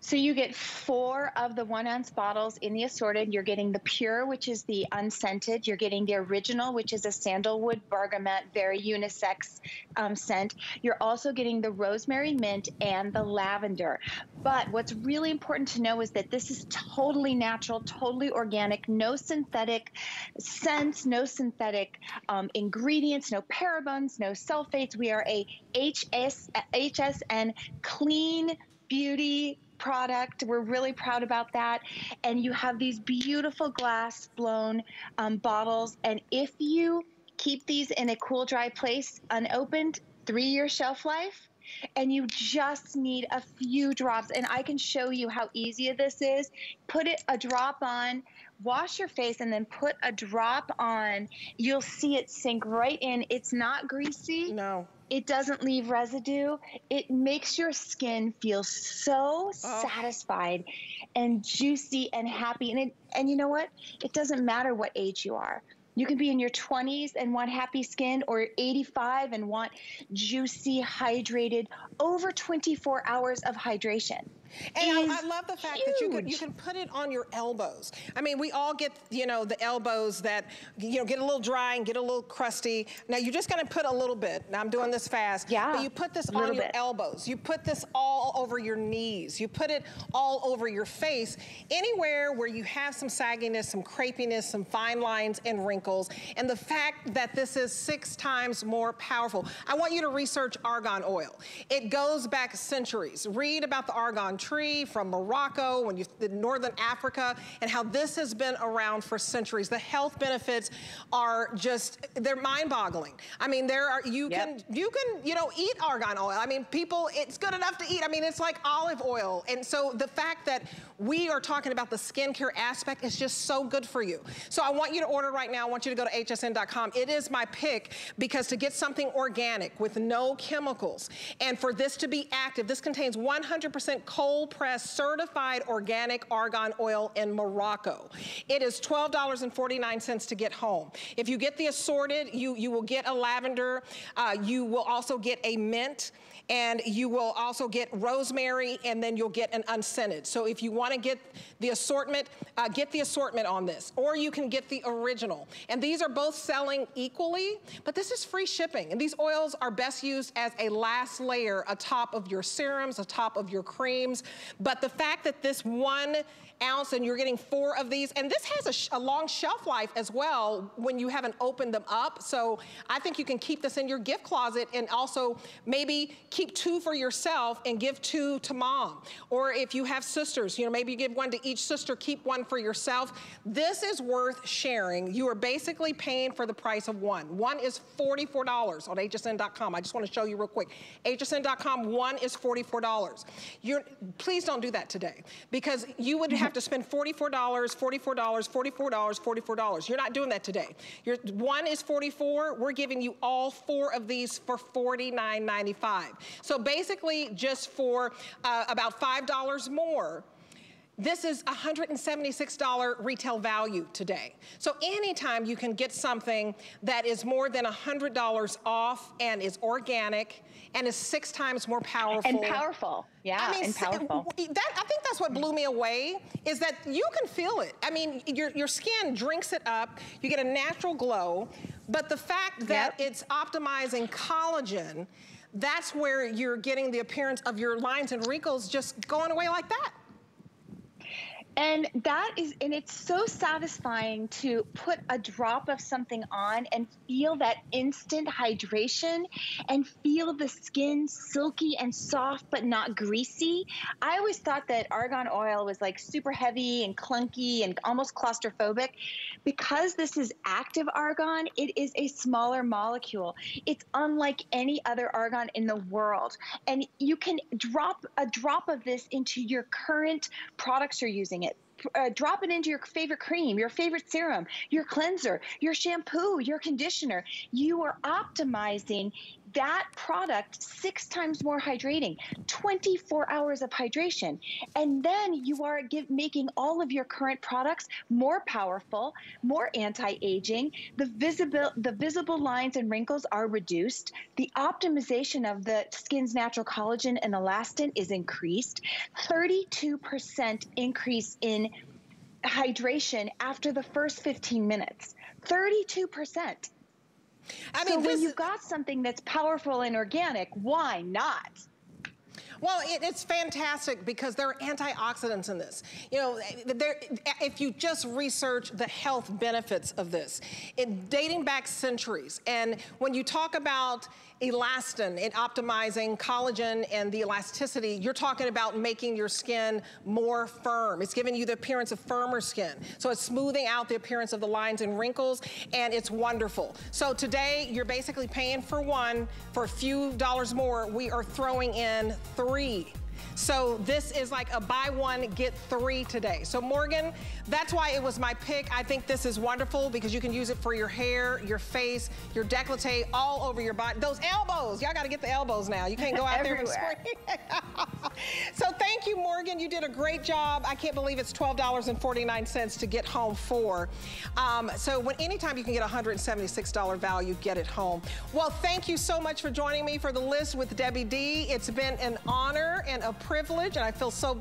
So you get four of the one ounce bottles in the assorted. You're getting the pure, which is the unscented. You're getting the original, which is a sandalwood bergamot, very unisex um, scent. You're also getting the rosemary mint and the lavender. But what's really important to know is that this is totally natural, totally organic, no synthetic scents, no synthetic um, ingredients, no parabens, no sulfates. We are a HS, HSN clean beauty product. We're really proud about that. And you have these beautiful glass blown um, bottles. And if you keep these in a cool, dry place unopened, three year shelf life, and you just need a few drops. And I can show you how easy this is. Put it a drop on, wash your face, and then put a drop on. You'll see it sink right in. It's not greasy. No. It doesn't leave residue. It makes your skin feel so oh. satisfied and juicy and happy. And it, and you know what? It doesn't matter what age you are. You can be in your 20s and want happy skin, or 85 and want juicy, hydrated, over 24 hours of hydration. And I, I love the fact that you can you can put it on your elbows. I mean, we all get you know the elbows that you know get a little dry and get a little crusty. Now you're just going to put a little bit. Now I'm doing this fast. Yeah, But you put this on your bit. elbows. You put this all over your knees. You put it all over your face. Anywhere where you have some sagginess, some crepiness, some fine lines and wrinkles. And the fact that this is six times more powerful. I want you to research argan oil. It goes back centuries. Read about the argan tree from Morocco, when you, in Northern Africa, and how this has been around for centuries. The health benefits are just, they're mind boggling. I mean, there are, you Yep. can, you can, you know, eat argan oil. I mean, people, it's good enough to eat. I mean, it's like olive oil. And so the fact that we are talking about the skincare aspect is just so good for you. So I want you to order right now. I want you to go to hsn.com. It is my pick because to get something organic with no chemicals and for this to be active, this contains 100% cold pressed certified organic argan oil in Morocco. It is $12.49 to get home. If you get the assorted, you, you will get a lavender. Uh, you will also get a mint and you will also get rosemary and then you'll get an unscented. So if you wanna get the assortment, uh, get the assortment on this, or you can get the original. And these are both selling equally, but this is free shipping. And these oils are best used as a last layer atop of your serums, atop of your creams. But the fact that this one ounce and you're getting four of these. And this has a, a long shelf life as well when you haven't opened them up. So I think you can keep this in your gift closet and also maybe keep two for yourself and give two to mom. Or if you have sisters, you know, maybe you give one to each sister, keep one for yourself. This is worth sharing. You are basically paying for the price of one. One is $44 on hsn.com. I just want to show you real quick. hsn.com, one is $44. You're, please don't do that today because you would have to spend $44, $44, $44, $44. You're not doing that today. Your one is 44. We're giving you all four of these for $49.95. So basically just for uh, about $5 more, This is $176 retail value today. So anytime you can get something that is more than $100 off and is organic and is six times more powerful. And powerful, yeah, I mean, and powerful. That, I think that's what blew me away, is that you can feel it. I mean, your, your skin drinks it up, you get a natural glow, but the fact that yep. it's optimizing collagen, that's where you're getting the appearance of your lines and wrinkles just going away like that. And that is, and it's so satisfying to put a drop of something on and feel that instant hydration and feel the skin silky and soft but not greasy. I always thought that argan oil was like super heavy and clunky and almost claustrophobic. Because this is active argan, it is a smaller molecule. It's unlike any other argan in the world. And you can drop a drop of this into your current products you're using it uh, drop it into your favorite cream, your favorite serum, your cleanser, your shampoo, your conditioner. You are optimizing that product six times more hydrating, 24 hours of hydration. And then you are give, making all of your current products more powerful, more anti-aging. The visible, the visible lines and wrinkles are reduced. The optimization of the skin's natural collagen and elastin is increased. 32% increase in hydration after the first 15 minutes. 32%. I mean, so when you've got something that's powerful and organic, why not? Well, it, it's fantastic because there are antioxidants in this. You know, there, if you just research the health benefits of this, it dating back centuries. And when you talk about elastin and optimizing collagen and the elasticity, you're talking about making your skin more firm. It's giving you the appearance of firmer skin. So it's smoothing out the appearance of the lines and wrinkles, and it's wonderful. So today, you're basically paying for one for a few dollars more. We are throwing in three so this is like a buy one, get three today. So Morgen, that's why it was my pick. I think this is wonderful because you can use it for your hair, your face, your decollete, all over your body. Those elbows, y'all gotta get the elbows now. You can't go out there and scream. (laughs) so thank you, Morgen. You did a great job. I can't believe it's $12.49 to get home for. Um, so when anytime you can get $176 value, get it home. Well, thank you so much for joining me for the list with Debbie D. It's been an honor and a privilege, and I feel so